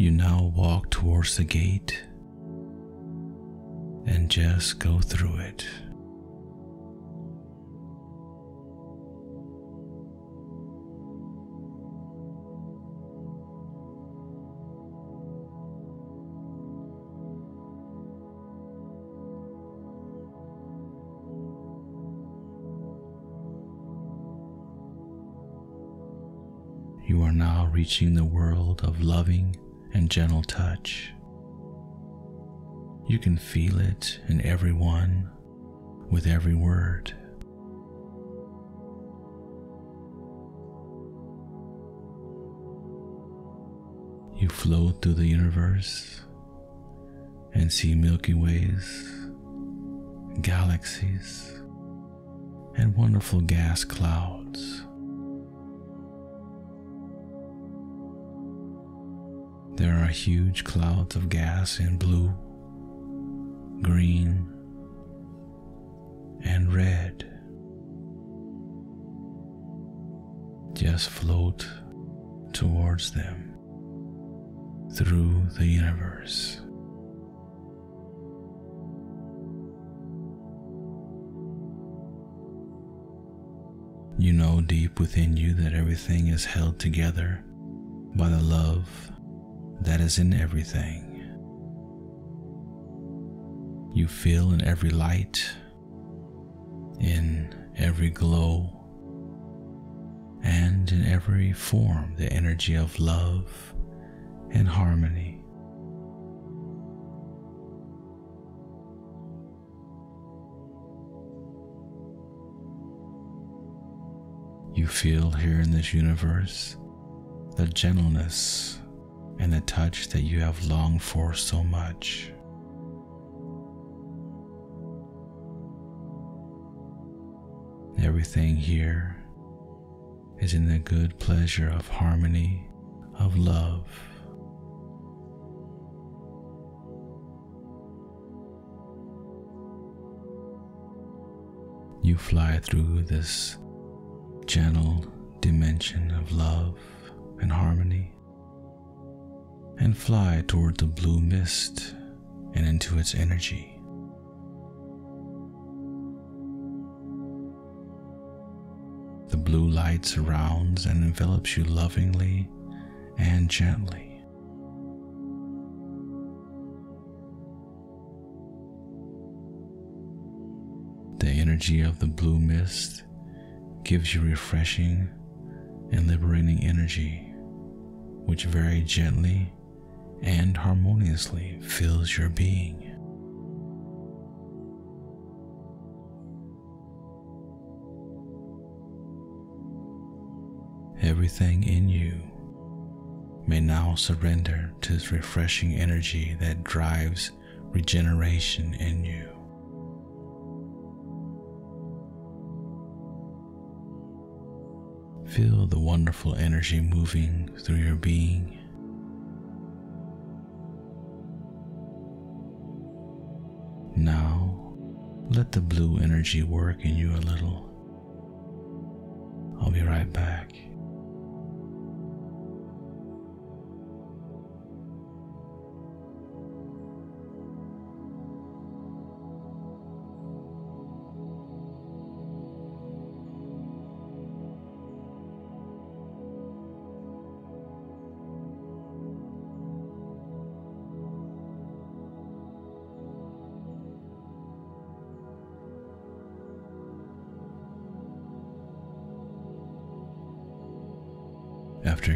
You now walk towards the gate and just go through it. You are now reaching the world of loving and gentle touch. You can feel it in everyone with every word. You float through the universe and see Milky Ways, galaxies, and wonderful gas clouds. There are huge clouds of gas in blue, green, and red. Just float towards them through the universe. You know deep within you that everything is held together by the love that is in everything. You feel in every light, in every glow, and in every form the energy of love and harmony. You feel here in this universe the gentleness and the touch that you have longed for so much. Everything here is in the good pleasure of harmony, of love. You fly through this gentle dimension of love and harmony and fly toward the blue mist and into its energy. The blue light surrounds and envelops you lovingly and gently. The energy of the blue mist gives you refreshing and liberating energy, which very gently and harmoniously fills your being. Everything in you may now surrender to this refreshing energy that drives regeneration in you. Feel the wonderful energy moving through your being. Let the blue energy work in you a little. I'll be right back.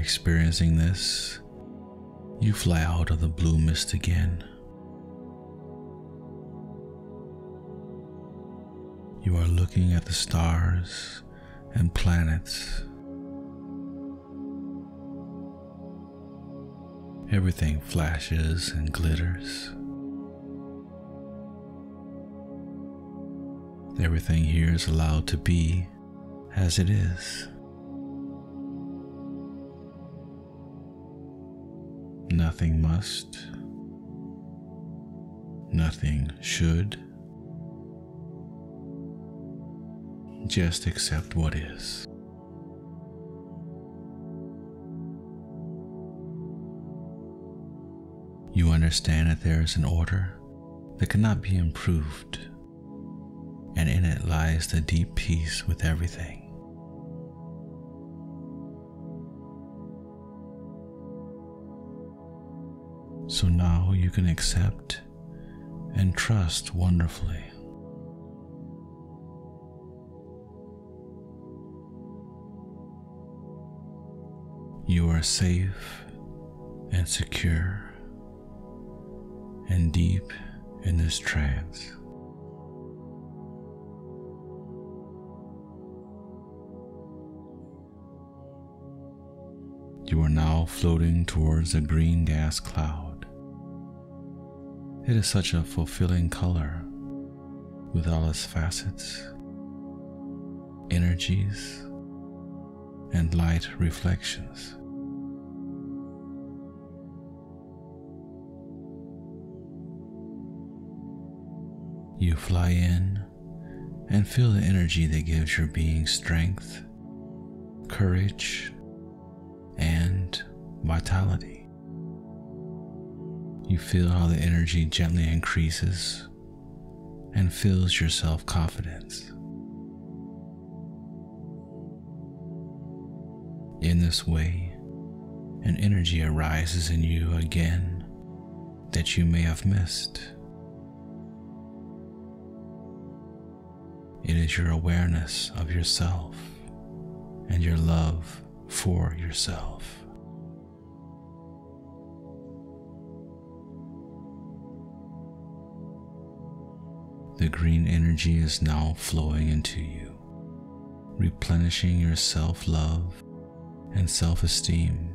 Experiencing this, you fly out of the blue mist again. You are looking at the stars and planets. Everything flashes and glitters. Everything here is allowed to be as it is. Nothing must. Nothing should. Just accept what is. You understand that there is an order that cannot be improved, and in it lies the deep peace with everything. So now you can accept and trust wonderfully. You are safe and secure and deep in this trance. You are now floating towards a green gas cloud. It is such a fulfilling color with all its facets, energies, and light reflections. You fly in and feel the energy that gives your being strength, courage, and vitality. You feel how the energy gently increases and fills your self confidence. In this way, an energy arises in you again that you may have missed. It is your awareness of yourself and your love for yourself. The green energy is now flowing into you, replenishing your self love and self esteem.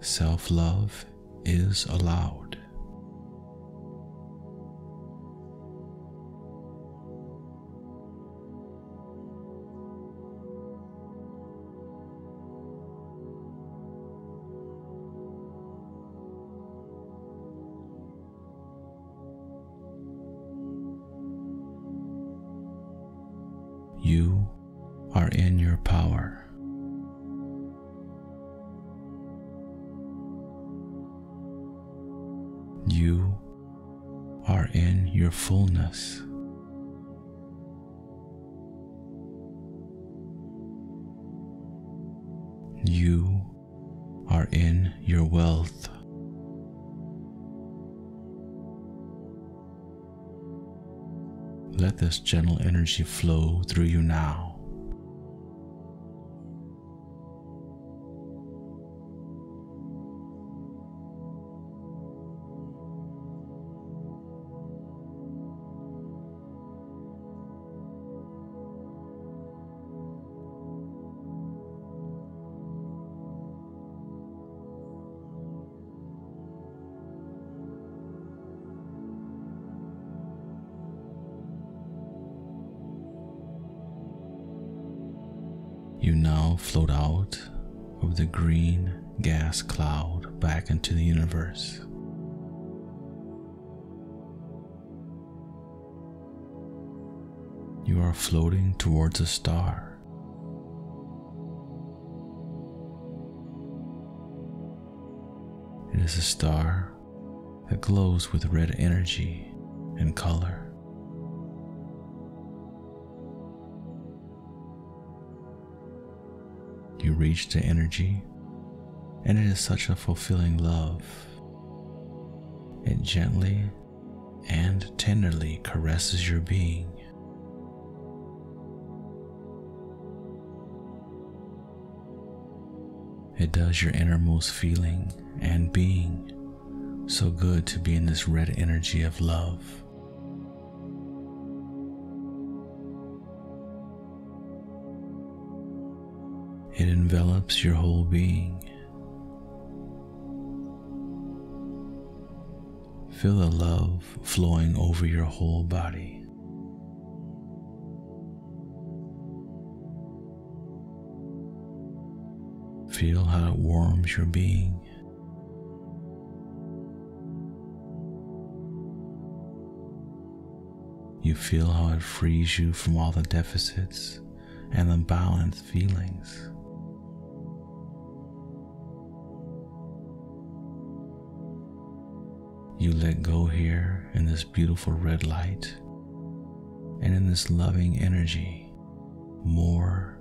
Self love is allowed. Energy flow through you now. You now float out of the green gas cloud back into the universe. You are floating towards a star. It is a star that glows with red energy and color. Reach the energy, and it is such a fulfilling love. It gently and tenderly caresses your being. It does your innermost feeling and being so good to be in this red energy of love. It envelops your whole being. Feel the love flowing over your whole body. Feel how it warms your being. You feel how it frees you from all the deficits and unbalanced feelings. You let go here in this beautiful red light and in this loving energy more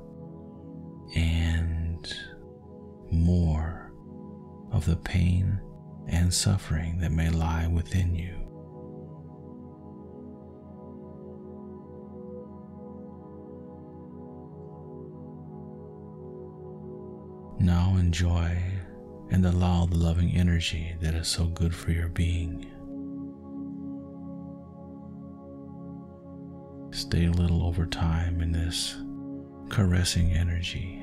and more of the pain and suffering that may lie within you. Now enjoy and allow the loving energy that is so good for your being. Stay a little over time in this caressing energy.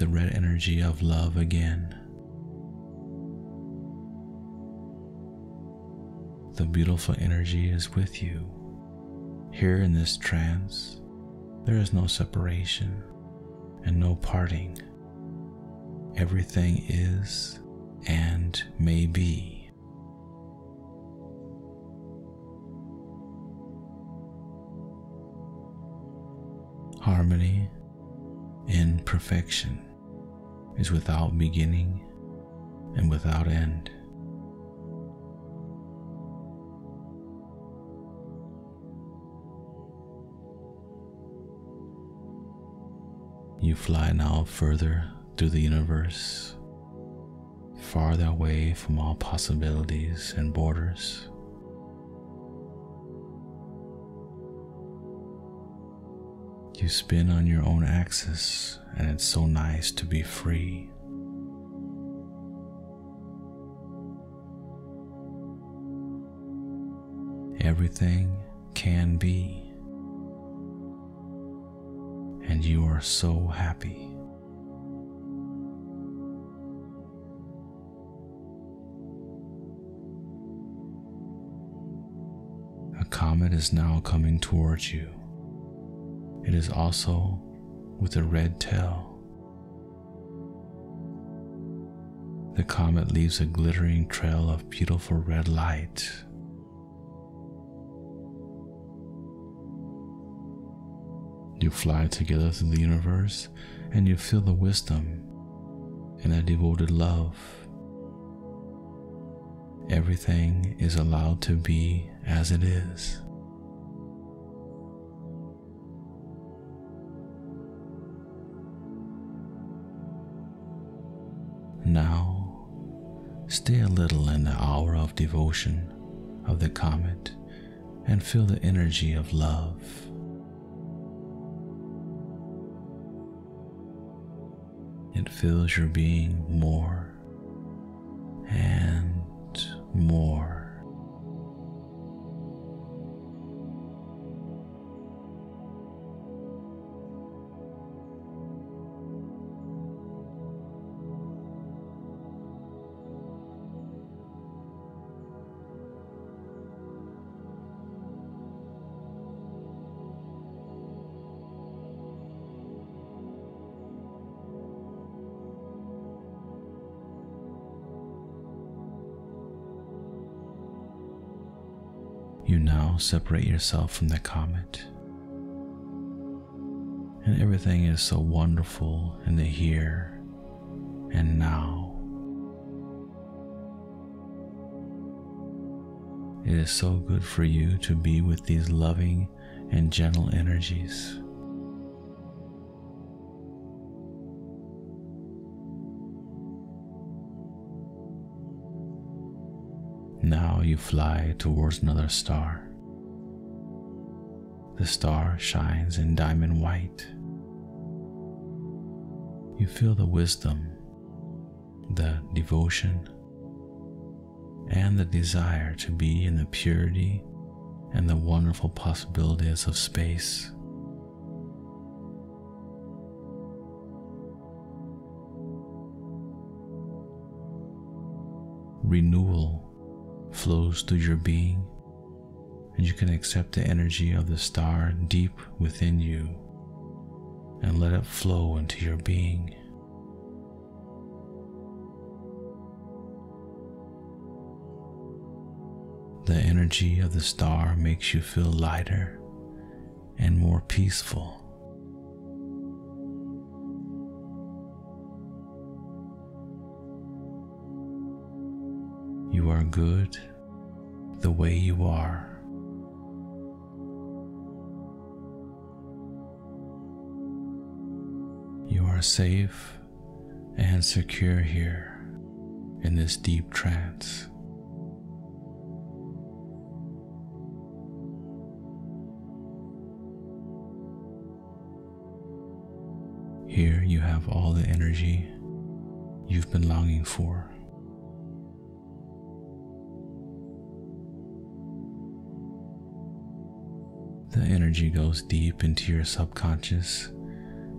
The red energy of love again. The beautiful energy is with you, Here in this trance, there is no separation and no parting. Everything is and may be. Harmony in perfection is without beginning and without end. You fly now further through the universe, farther away from all possibilities and borders. You spin on your own axis, and it's so nice to be free. Everything can be and you are so happy. A comet is now coming towards you. It is also with a red tail. The comet leaves a glittering trail of beautiful red light You fly together through the universe and you feel the wisdom and a devoted love. Everything is allowed to be as it is. Now, stay a little in the hour of devotion of the comet and feel the energy of love. It fills your being more and more. You now separate yourself from the comet. And everything is so wonderful in the here and now. It is so good for you to be with these loving and gentle energies. Fly towards another star. The star shines in diamond white. You feel the wisdom, the devotion, and the desire to be in the purity and the wonderful possibilities of space. Renewal flows through your being, and you can accept the energy of the star deep within you and let it flow into your being. The energy of the star makes you feel lighter and more peaceful. You are good the way you are. You are safe and secure here in this deep trance. Here you have all the energy you've been longing for. The energy goes deep into your subconscious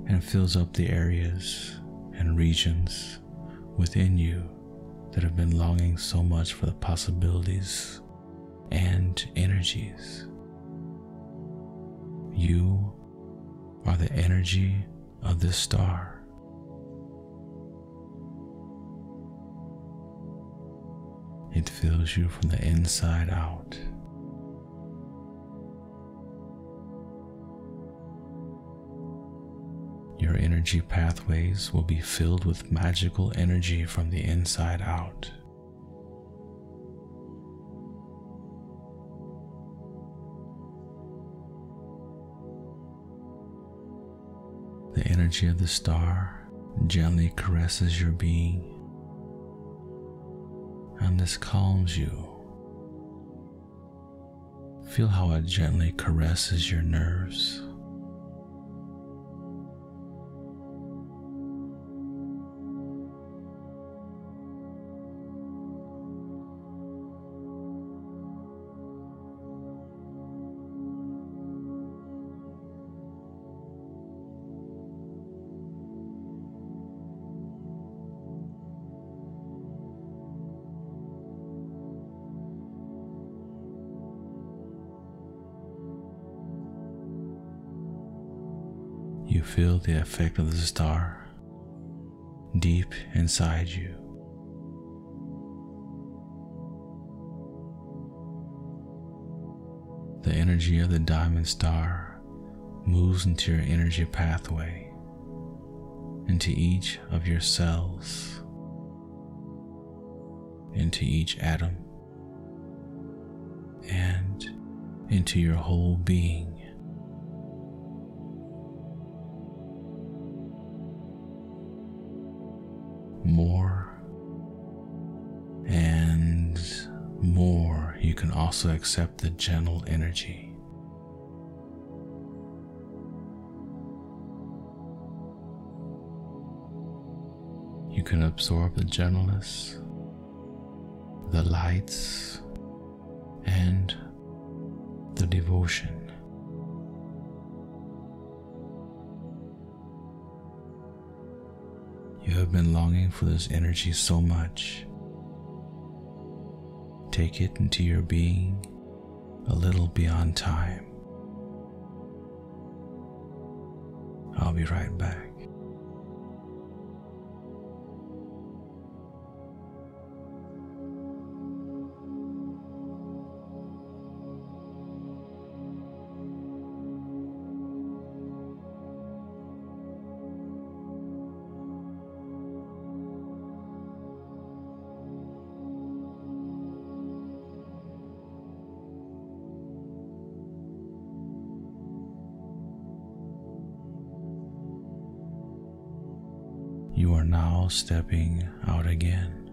and fills up the areas and regions within you that have been longing so much for the possibilities and energies. You are the energy of this star. It fills you from the inside out. Your energy pathways will be filled with magical energy from the inside out. The energy of the star gently caresses your being, and this calms you. Feel how it gently caresses your nerves. Feel the effect of the star deep inside you. The energy of the diamond star moves into your energy pathway, into each of your cells, into each atom, and into your whole being. Also accept the gentle energy. You can absorb the gentleness, the lights, and the devotion. You have been longing for this energy so much. Take it into your being a little beyond time. I'll be right back. Stepping out again,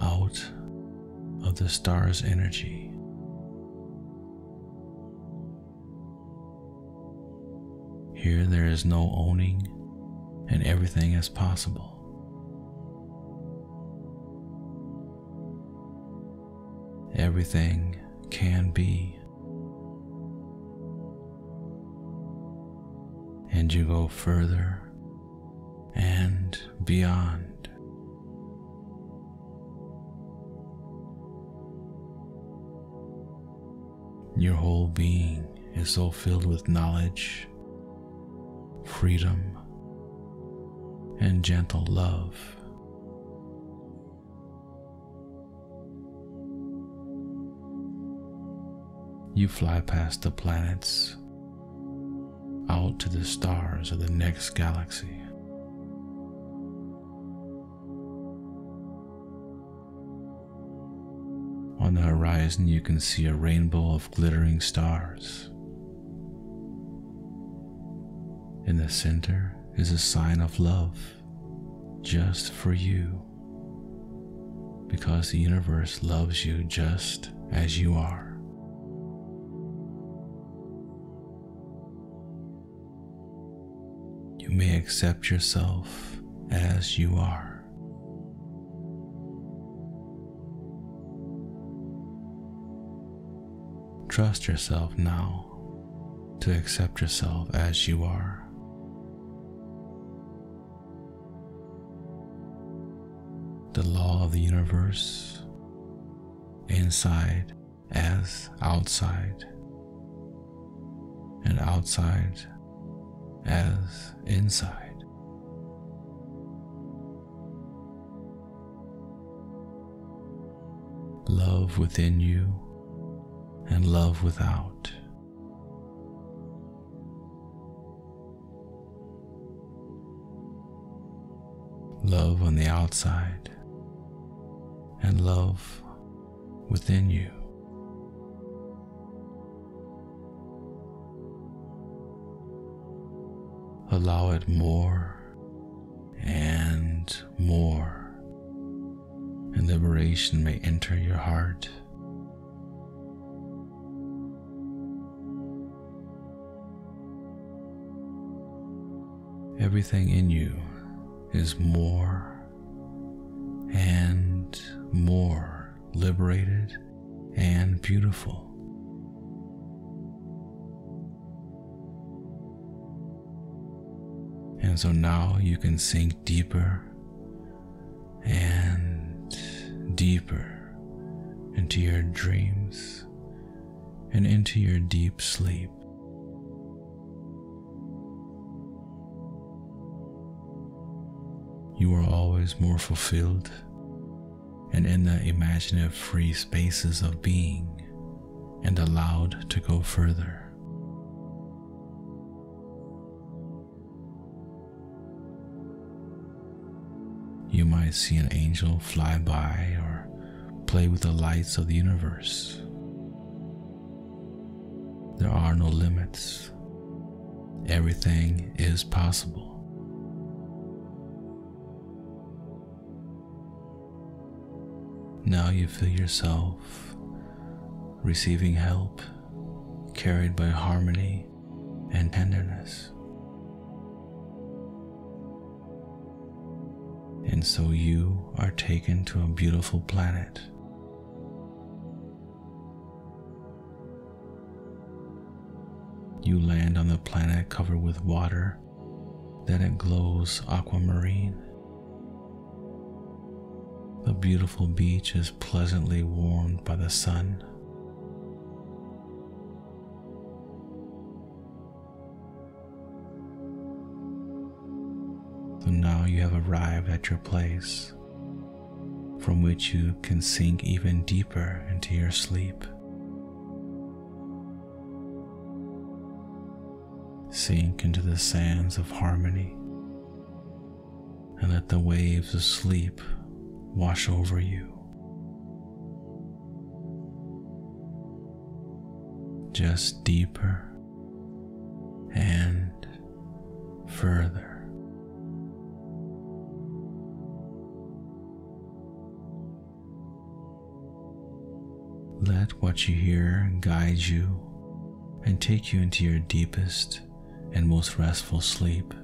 out of the star's energy. Here there is no owning, and everything is possible. Everything can be. And you go further and beyond. Your whole being is so filled with knowledge, freedom, and gentle love. You fly past the planets out to the stars of the next galaxy. On the horizon, you can see a rainbow of glittering stars. In the center is a sign of love just for you, because the universe loves you just as you are. You may accept yourself as you are. Trust yourself now to accept yourself as you are. The law of the universe, inside as outside, and outside as inside. Love within you and love without. Love on the outside and love within you. Allow it more and more, and liberation may enter your heart. Everything in you is more and more liberated and beautiful. And so now you can sink deeper and deeper into your dreams and into your deep sleep. Always more fulfilled and in the imaginative free spaces of being and allowed to go further. You might see an angel fly by or play with the lights of the universe. There are no limits. Everything is possible. Now you feel yourself receiving help carried by harmony and tenderness. And so you are taken to a beautiful planet. You land on the planet covered with water that it glows aquamarine. The beautiful beach is pleasantly warmed by the sun. So now you have arrived at your place from which you can sink even deeper into your sleep. Sink into the sands of harmony and let the waves of sleep wash over you. Just deeper and further. Let what you hear guide you and take you into your deepest and most restful sleep.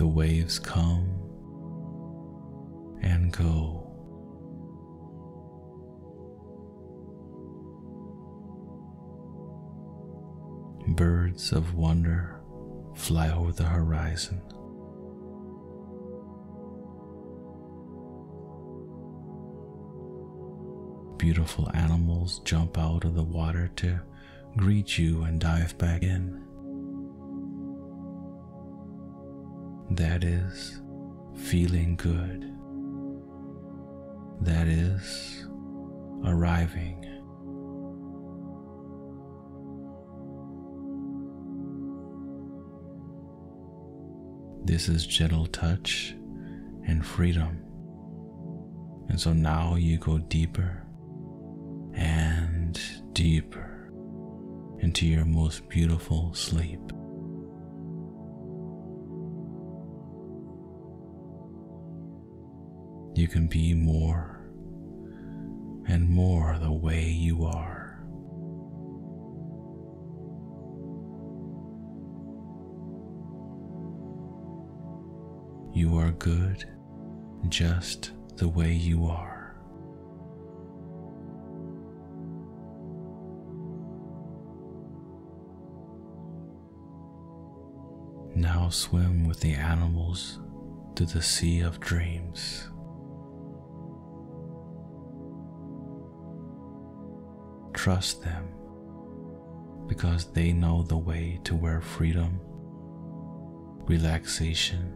The waves come and go. Birds of wonder fly over the horizon. Beautiful animals jump out of the water to greet you and dive back in. That is feeling good. That is arriving. This is gentle touch and freedom. And so now you go deeper and deeper into your most beautiful sleep. You can be more and more the way you are. You are good just the way you are. Now swim with the animals through the sea of dreams. Trust them because they know the way to where freedom, relaxation,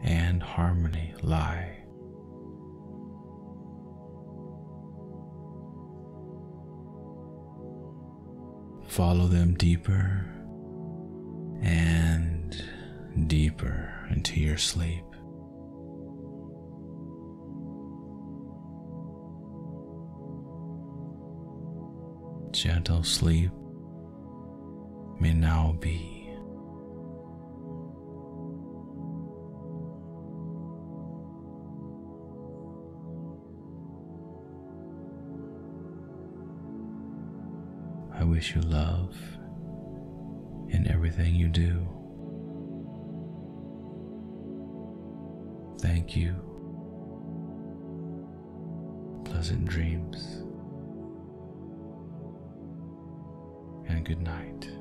and harmony lie. Follow them deeper and deeper into your sleep. Gentle sleep may now be. I wish you love in everything you do. Thank you. Pleasant dreams. Good night.